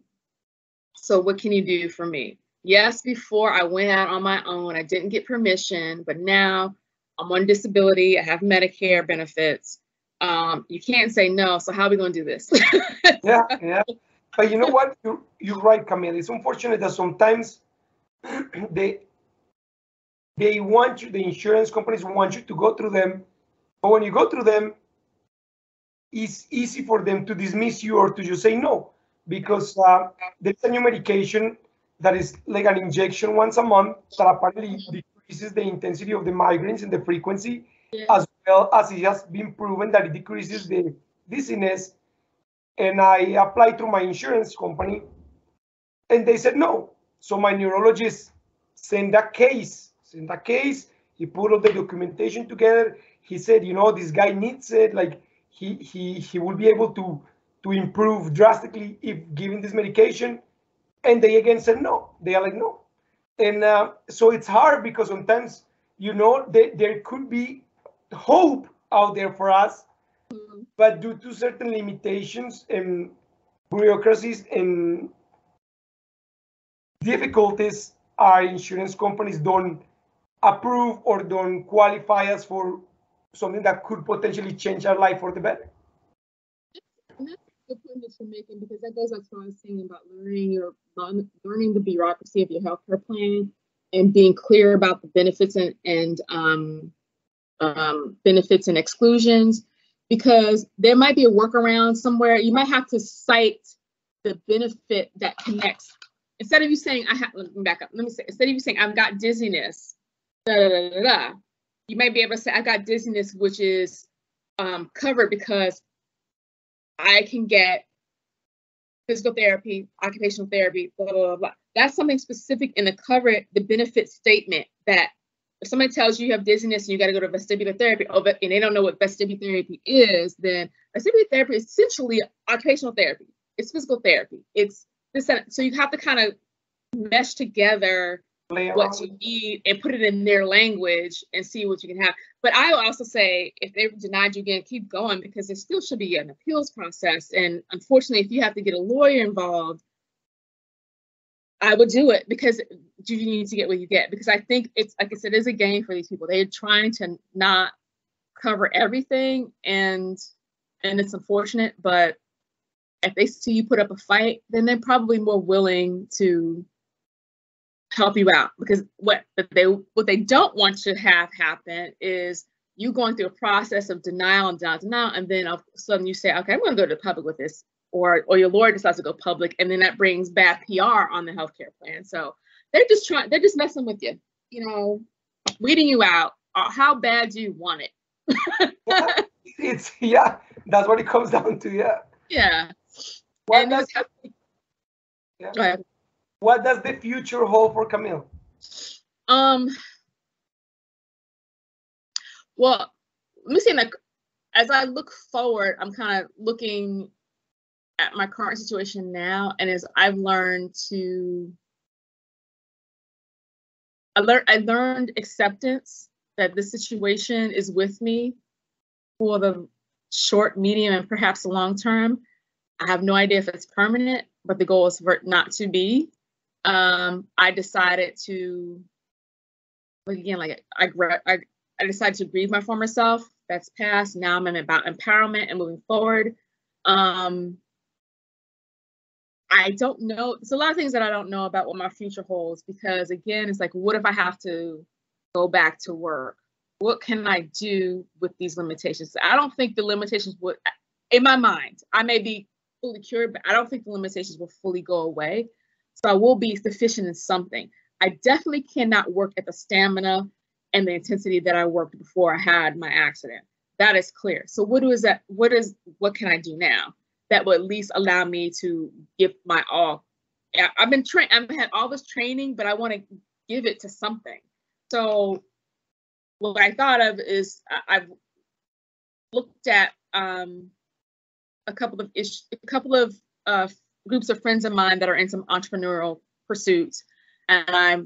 So what can you do for me? Yes, before I went out on my own, I didn't get permission, but now I'm on disability, I have Medicare benefits. Um, you can't say no, so how are we gonna do this? yeah, yeah. But you know what? You're, you're right, Camille. It's unfortunate that sometimes they they want you, the insurance companies want you to go through them. But when you go through them, it's easy for them to dismiss you or to just say no because uh, there's a new medication that is like an injection once a month that apparently decreases the intensity of the migraines and the frequency, yeah. as well as it has been proven that it decreases the dizziness. And I applied through my insurance company, and they said no. So my neurologist sent a case in that case, he put all the documentation together. He said, you know, this guy needs it. Like he he he will be able to to improve drastically if given this medication. And they again said no. They are like no. And uh, so it's hard because sometimes you know there, there could be hope out there for us, mm-hmm. but due to certain limitations and bureaucracies and difficulties, our insurance companies don't approve or don't qualify us for something that could potentially change our life for the better. That's the point that you're making because that goes back to what I was saying about learning your learning the bureaucracy of your healthcare plan and being clear about the benefits and, and um, um, benefits and exclusions because there might be a workaround somewhere. You might have to cite the benefit that connects. Instead of you saying, I have, let me back up. Let me say, instead of you saying, I've got dizziness, da, da, da, da, da, you might be able to say, I've got dizziness, which is um, covered because I can get physical therapy, occupational therapy, blah, blah, blah, blah. That's something specific in the cover, the benefit statement that if somebody tells you you have dizziness and you got to go to vestibular therapy, oh, but, and they don't know what vestibular therapy is, then vestibular therapy is essentially occupational therapy. It's physical therapy. It's this. So you have to kind of mesh together what you need and put it in their language and see what you can have. But I will also say if they denied you again, keep going because there still should be an appeals process. And unfortunately, if you have to get a lawyer involved, I would do it because you need to get what you get. Because I think it's like I said, it's a game for these people. They're trying to not cover everything and and it's unfortunate, but if they see you put up a fight, then they're probably more willing to help you out because what they what they don't want to have happen is you going through a process of denial and denial, denial and then all of a sudden you say, okay, I'm going to go to the public with this, or or your lawyer decides to go public, and then that brings bad PR on the healthcare plan. So they're just trying, they're just messing with you, you know, weeding you out. Uh, how bad do you want it? yeah, it's yeah, that's what it comes down to. Yeah. Yeah. What does, yeah. What does the future hold for Camille? Um. Well, let me say like as I look forward, I'm kind of looking at my current situation now, and as I've learned to, I learned I learned acceptance that the situation is with me for the short, medium, and perhaps long term. I have no idea if it's permanent, but the goal is for it not to be. Um, I decided to, again, like I, I, I decided to grieve my former self. That's past. Now I'm about empowerment and moving forward. Um, I don't know. There's a lot of things that I don't know about what my future holds because again, it's like, what if I have to go back to work? What can I do with these limitations? I don't think the limitations would, in my mind, I may be fully cured, but I don't think the limitations will fully go away. So I will be sufficient in something. I definitely cannot work at the stamina and the intensity that I worked before I had my accident. That is clear. So what is that? What is what can I do now that will at least allow me to give my all? I've been trained. I've had all this training, but I want to give it to something. So what I thought of is I've looked at um, a couple of ish, a couple of uh, groups of friends of mine that are in some entrepreneurial pursuits, and I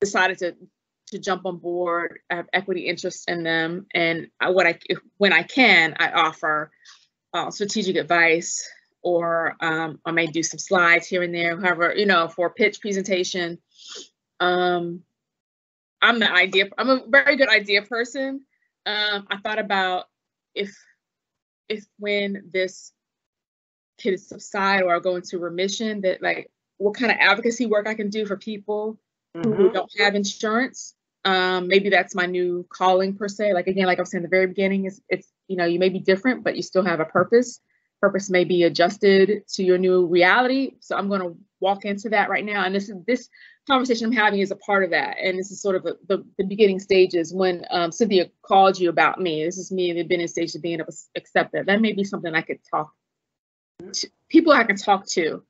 decided to to jump on board. I have equity interest in them, and I, what I when I can, I offer uh, strategic advice, or um, I may do some slides here and there. However, you know, for pitch presentation. Um, I'm the idea. I'm a very good idea person. Um, I thought about if if when this could subside or go into remission, that like what kind of advocacy work I can do for people mm-hmm. who don't have insurance. Um, maybe that's my new calling per se. Like again, like I was saying in the very beginning, is it's you know you may be different, but you still have a purpose. Purpose may be adjusted to your new reality. So I'm going to walk into that right now, and this is this conversation I'm having is a part of that. And this is sort of a, the, the beginning stages when um, Cynthia called you about me. This is me in the beginning stage of being able to accept that. That may be something I could talk people I can talk to,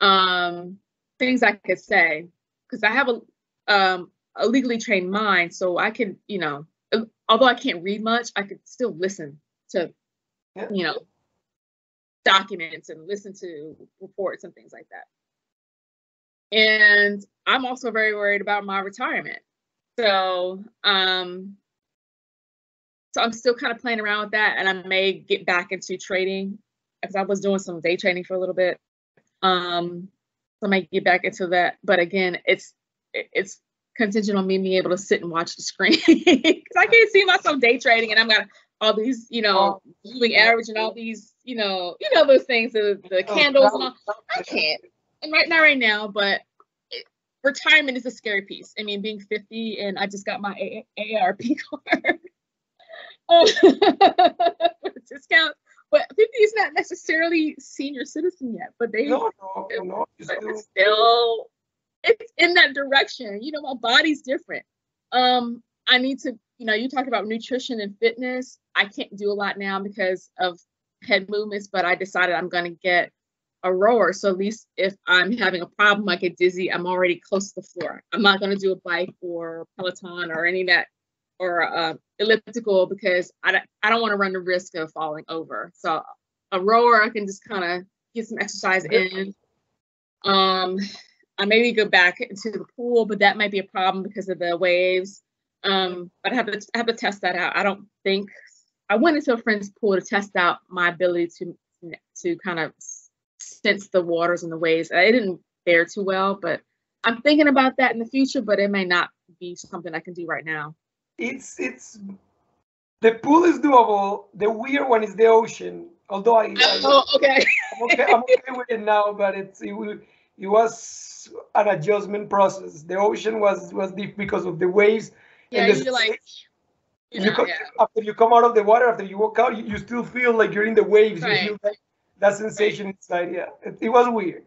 um, things I could say, because I have a, um, a legally trained mind. So I can, you know, although I can't read much, I could still listen to, you know, documents and listen to reports and things like that. And I'm also very worried about my retirement. So, um, so I'm still kind of playing around with that, and I may get back into trading because I was doing some day trading for a little bit. Um, so I might get back into that, but again, it's it's contingent on me being able to sit and watch the screen because I can't see myself day trading, and I'm got all these, you know, moving average and all these you know, you know those things, the, the oh, candles and all. I can't. And right now, right now, but it, retirement is a scary piece. I mean, being 50 and I just got my a- AARP card. discount. But 50 is not necessarily senior citizen yet, but they no, no, no, it's still it's in that direction. You know, my body's different. Um, I need to, you know, you talk about nutrition and fitness. I can't do a lot now because of head movements, but I decided I'm going to get a rower. So at least if I'm having a problem, I get dizzy, I'm already close to the floor. I'm not going to do a bike or Peloton or any of that or uh, elliptical because I don't, I don't want to run the risk of falling over. So a rower, I can just kind of get some exercise in. Um, I maybe go back into the pool, but that might be a problem because of the waves. Um, but I have to I have to test that out. I don't think I went into a friend's pool to test out my ability to to kind of sense the waters and the waves. I didn't fare too well, but I'm thinking about that in the future. But it may not be something I can do right now. It's it's the pool is doable. The weird one is the ocean. Although I, I oh okay. I'm okay I'm okay with it now, but it's it, it was an adjustment process. The ocean was was deep because of the waves. Yeah, and the, you're like you, know, come, yeah. after you come out of the water, after you walk out, you, you still feel like you're in the waves. Right. You feel that, that sensation right. inside. Yeah, it, it was weird.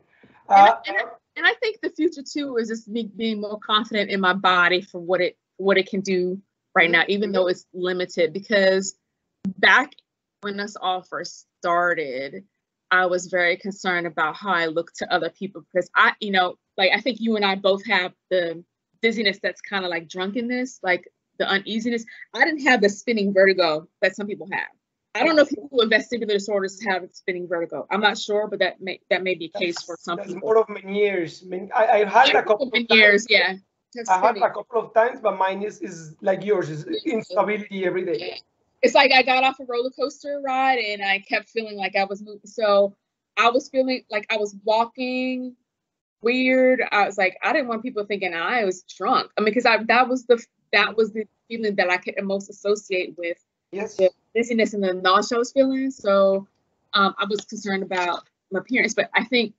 Uh, and, I, and, I, think the future too is just me being more confident in my body for what it what it can do right now, even mm-hmm. though it's limited. Because back when us all first started, I was very concerned about how I look to other people because I, you know, like I think you and I both have the dizziness that's kind of like drunkenness, like the uneasiness. I didn't have the spinning vertigo that some people have. I don't know if people with vestibular disorders have spinning vertigo. I'm not sure, but that may that may be a case for some that's people. More of years. I, I had a couple of years, yeah. I had a couple of times, but mine is, is like yours, is instability every day. It's like I got off a roller coaster ride and I kept feeling like I was moving. So I was feeling like I was walking weird. I was like, I didn't want people thinking I was drunk. I mean, because I that was the that was the feeling that I could most associate with yes. the dizziness and the nauseous feeling. So um, I was concerned about my appearance, but I think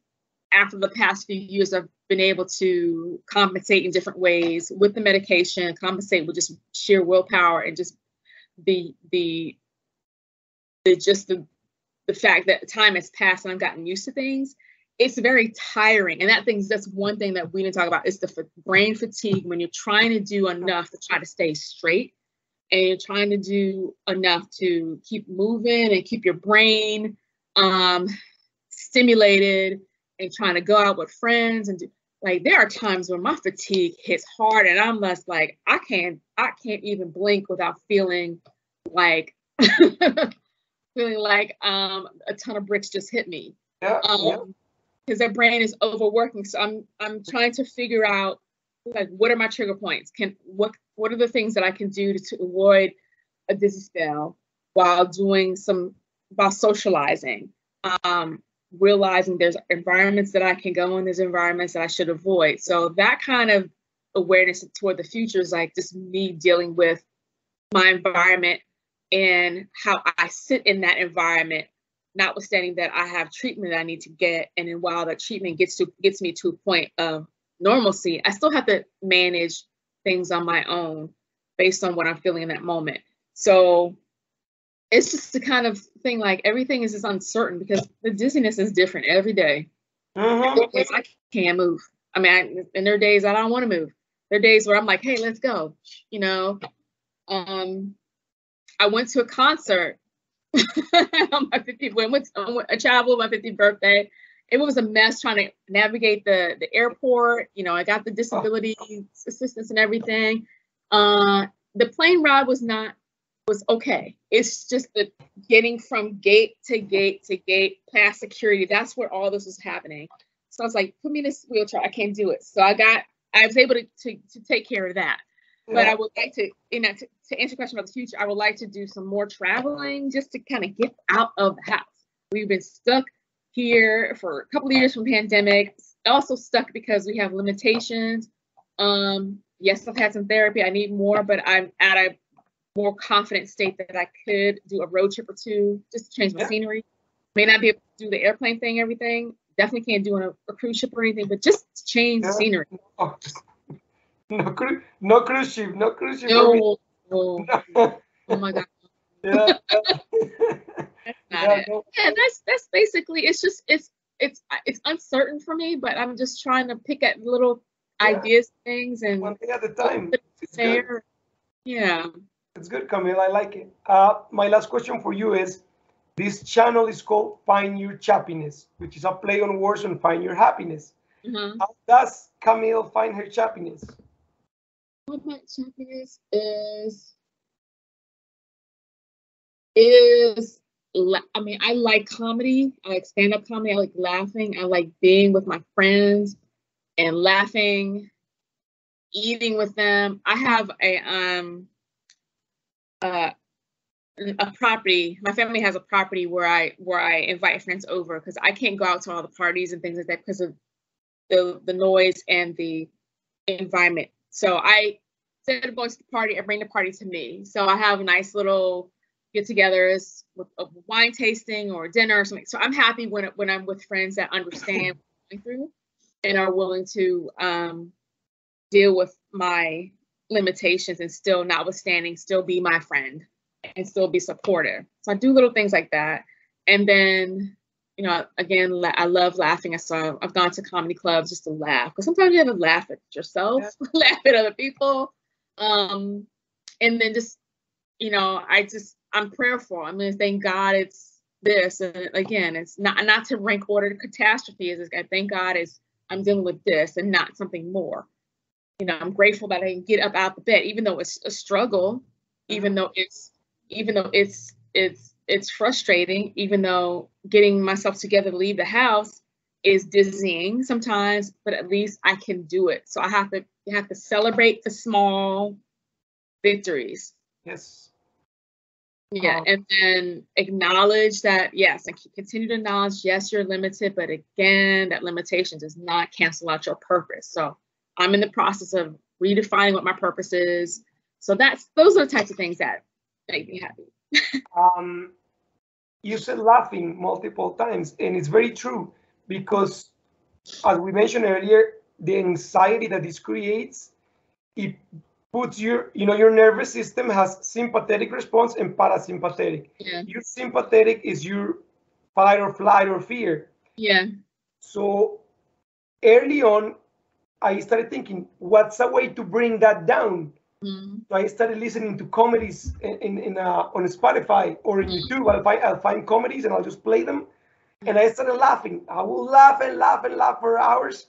after the past few years, I've been able to compensate in different ways with the medication, compensate with just sheer willpower and just the the the just the the fact that time has passed and I've gotten used to things it's very tiring. And that thing's that's one thing that we didn't talk about is the f- brain fatigue when you're trying to do enough to try to stay straight and you're trying to do enough to keep moving and keep your brain um, stimulated and trying to go out with friends and do, like there are times when my fatigue hits hard and I'm just like I can't I can't even blink without feeling like feeling like um, a ton of bricks just hit me. Yeah, um, yeah because their brain is overworking. So I'm I'm trying to figure out like what are my trigger points? Can what what are the things that I can do to, to avoid a dizzy spell while doing some while socializing? Um, realizing there's environments that I can go in, there's environments that I should avoid. So that kind of awareness toward the future is like just me dealing with my environment and how I sit in that environment notwithstanding that I have treatment that I need to get, and then while that treatment gets to gets me to a point of normalcy, I still have to manage things on my own based on what I'm feeling in that moment. So it's just the kind of thing like everything is just uncertain because the dizziness is different every day. Mm-hmm. I can't move. I mean, I, and there are days I don't want to move. There are days where I'm like, hey, let's go. You know, um, I went to a concert on my 50th, went to a travel my 50th birthday. It was a mess trying to navigate the the airport. You know, I got the disability assistance and everything. Uh, the plane ride was not was okay. It's just the getting from gate to gate to gate past security. That's where all this was happening. So I was like, put me in this wheelchair. I can't do it. So I got I was able to to, to take care of that. But I would like to, you know, to, to answer your question about the future, I would like to do some more traveling just to kind of get out of the house. We've been stuck here for a couple of years from pandemic. Also stuck because we have limitations. Um, yes, I've had some therapy. I need more, but I'm at a more confident state that I could do a road trip or two just to change my yeah. scenery. may not be able to do the airplane thing, everything. Definitely can't do on a, a cruise ship or anything, but just change Yeah. scenery. Oh, no, cru- no cruise ship, no cruise ship. for No, no, oh my god, yeah. that's not yeah, it. no, Yeah, that's that's basically. It's just it's it's it's uncertain for me, but I'm just trying to pick at little Yeah. ideas, things, and one thing at a time. There. Yeah. It's good, Camille. I like it. Uh, my last question for you is this channel is called Find Your Chappiness, which is a play on words on Find Your Happiness. Mhm. How does Camille find her chappiness? What my chappiness is is I mean I like comedy. I like stand up comedy. I like laughing. I like being with my friends and laughing, eating with them. I have a um uh a property. My family has a property where I where I invite friends over because I can't go out to all the parties and things like that because of the the noise and the environment. So I instead of going to the party, I bring the party to me. So I have a nice little get-togethers with a wine tasting or dinner or something. So I'm happy when when I'm with friends that understand what I'm going through and are willing to um, deal with my limitations and still notwithstanding still be my friend and still be supportive. So I do little things like that. And then, you know, again, la- I love laughing. So I've gone to comedy clubs just to laugh because sometimes you have to laugh at yourself, laugh at other people. Um, and then just, you know, I just, I'm prayerful. I mean, thank God it's this. And again, it's not, not to rank order the catastrophe is, I thank God is I'm dealing with this and not something more. You know, I'm grateful that I can get up out the bed, even though it's a struggle, even though it's even though it's it's it's frustrating even though getting myself together to leave the house is dizzying sometimes but at least i can do it. So i have to you have to celebrate the small victories. Yes. yeah Um, and then acknowledge that yes and continue to acknowledge yes you're limited but again that limitation does not cancel out your purpose. So i'm in the process of redefining what my purpose is so that's those are the types of things that make me happy Um, you said laughing multiple times, and it's very true because, as we mentioned earlier, the anxiety that this creates, it puts your, you know, your nervous system has sympathetic response and parasympathetic. yeah Your sympathetic is your fight or flight or fear. yeah So early on, I started thinking, what's a way to bring that down? Mhm. So I started listening to comedies in, in, in uh, on Spotify or in YouTube. I'll find I'll find comedies and I'll just play them, and I started laughing. I will laugh and laugh and laugh for hours,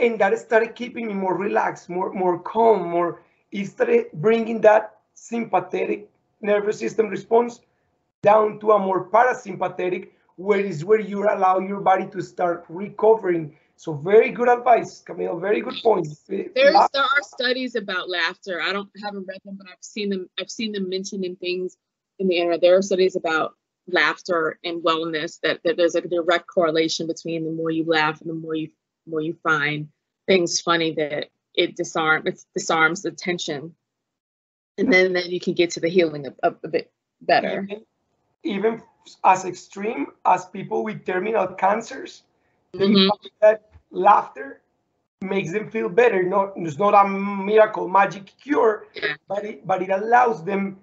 and that started keeping me more relaxed, more more calm, more. It started bringing that sympathetic nervous system response down to a more parasympathetic, where is where you allow your body to start recovering. So very good advice, Camille. Very good point. There's there are studies about laughter. I don't haven't read them, but I've seen them. I've seen them mentioned in things in the internet. There are studies about laughter and wellness that, that there's a direct correlation between the more you laugh and the more you more you find things funny that it disarm it disarms the tension, and then then you can get to the healing a, a, a bit better. even, even as extreme as people with terminal cancers, Mhm. find that laughter makes them feel better. Not it's not a miracle magic cure, but it but it allows them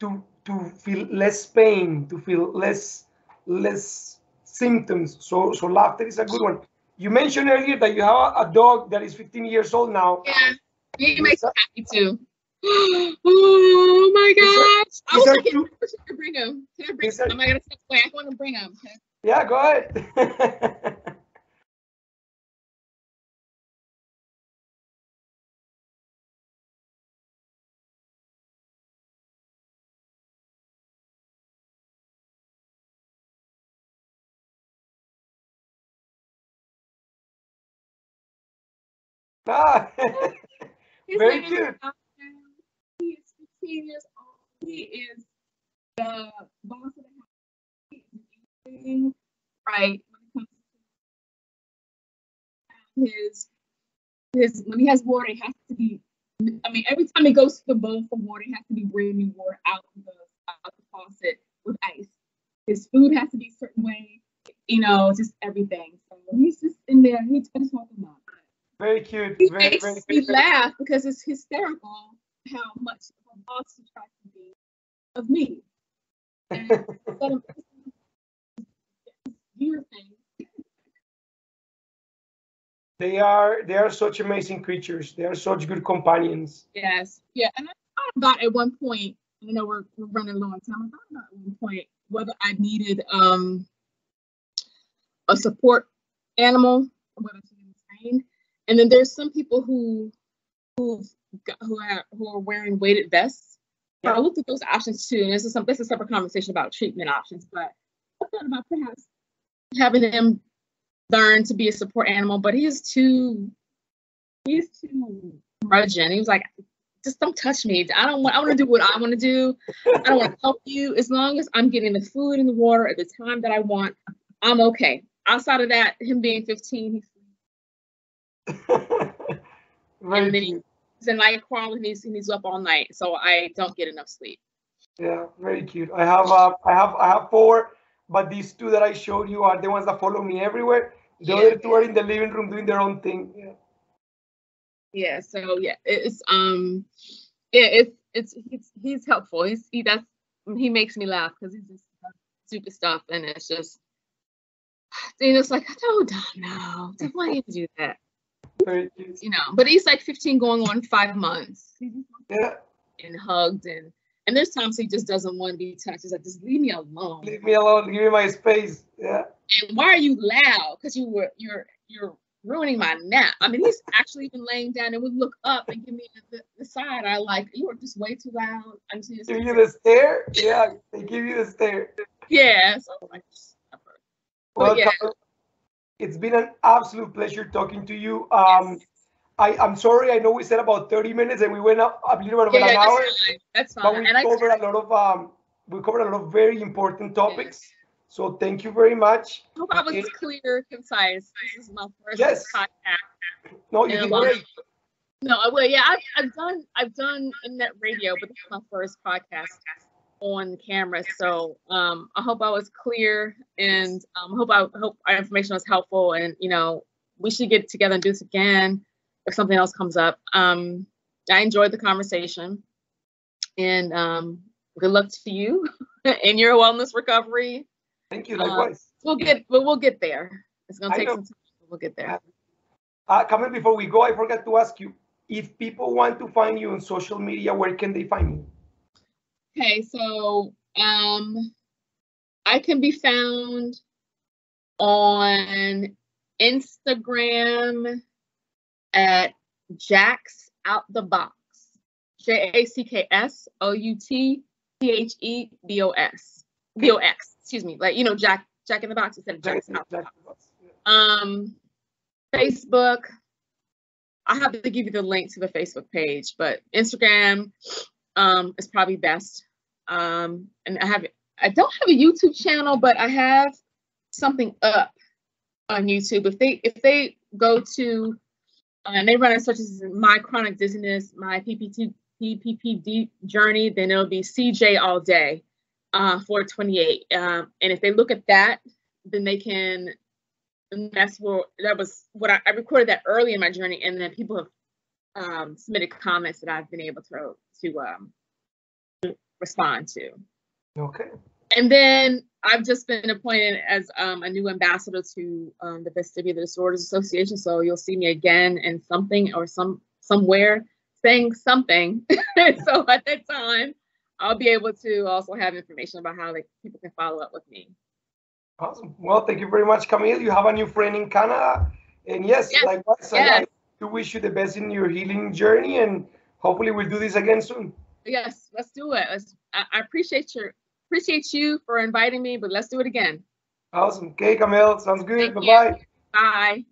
to to feel less pain, to feel less less symptoms. So so laughter is a good one. You mentioned earlier that you have a, dog that is 15 years old now. Yeah, he makes me happy too. oh my gosh! I Is was that like? I bring him. Can I bring Is him? Am I gonna step away? I want to bring him. Yeah, go ahead. ah, Very cute. He is 15 years old. He is the boss of the house. Right? When it comes to his his when he has water, it has to be. I mean, every time he goes to the bowl for water, it has to be brand new water out of the out the faucet with ice his food has to be a certain way, you know, just everything. So he's just in there. He I just him up. Very cute. He Very, makes very me cute. laugh because it's hysterical how much of a boss he tries to be of me. And of your thing. They are they are such amazing creatures. They are such good companions. Yes. Yeah. And I thought about at one point, I know we're, we're running low on time. I thought about at one point whether I needed um a support animal whether to be trained. And then there's some people who who who are who are wearing weighted vests. So I looked at those options too, and this is some this is a separate conversation about treatment options, but I thought about perhaps having him learn to be a support animal, but he's too he's too grudging. He was like, just don't touch me. I don't want I want to do what I want to do. I don't want to help you. As long as I'm getting the food and the water at the time that I want, I'm okay. Outside of that, him being 15, he's very and then he's a night crawler and he's, and he's up all night. So I don't get enough sleep. Yeah, very cute. I have uh, I have I have four, but these two that I showed you are the ones that follow me everywhere. The Yeah. other two are in the living room doing their own thing. Yeah. Yeah. So yeah, it's um, yeah, it's it's he's he's helpful. He's he does he makes me laugh because he's just stupid stuff and it's just you know it's like Dom no Dom, why do you do that. You know but he's like 15 going on five months He just wants Yeah. and hugged and and there's times he just doesn't want to be touched. He's like, just leave me alone. Leave me alone. Give me my space. Yeah. And why are you loud? Because you were you're you're ruining my nap. I mean, he's actually even laying down and would look up and give me the, the side. I like you are just way too loud. I'm just Give you the stare. Yeah. They give you the stare. yeah. So I'm like, stop. Well, yeah. Carol, it's been an absolute pleasure talking to you. Um, Yes. I, I'm sorry. I know we said about 30 minutes and we went up a little bit over yeah, an yeah, hour, that's fine. That's but we And covered a lot of um, we covered a lot of very important topics. So thank you very much. hope I was Okay. clear, concise. This is my first Yes. podcast. No, you did great. No, I will. Yeah, I've, I've done I've done internet radio, but this is my first podcast on camera. So um, I hope I was clear, and um, hope I hope our information was helpful. And you know, we should get together and do this again if something else comes up. Um, I enjoyed the conversation, and um, good luck to you in your wellness recovery. Thank you. uh, Likewise. We'll get, but we'll get there. It's gonna take some time. but We'll get there. Uh, Carmen, before we go, I forgot to ask you if people want to find you on social media, where can they find you? Okay, so um, I can be found on Instagram at Jack's Out the Box. J A C K S O U T T H E B O S. B O X, excuse me. Like, you know, Jack Jack in the Box instead of Jack's Out the Box. Um, Facebook. I have to give you the link to the Facebook page, but Instagram um, is probably best. Um, and I have I don't have a YouTube channel, but I have something up on YouTube. If they if they go to uh, and they run a search as my chronic dizziness, my PPT PPPD journey, then it'll be CJ all day, uh, 428. Um, and if they look at that, then they can that's where that was what I, I recorded that early in my journey, and then people have um, submitted comments that I've been able to to um, respond to. Okay. And then I've just been appointed as um, a new ambassador to um, the Vestibular Disorders Association, so you'll see me again in something or some somewhere saying something. so at that time, I'll be able to also have information about how like, people can follow up with me. Awesome. Well, thank you very much, Camille. You have a new friend in Canada. And yes, Yes, likewise, I- yes. I do wish you the best in your healing journey. And hopefully we'll do this again soon. Yes, let's do it. Let's, I, appreciate your appreciate you for inviting me, but let's do it again. Awesome. Okay, Camille. Sounds good. Thank you. Bye-bye. Bye.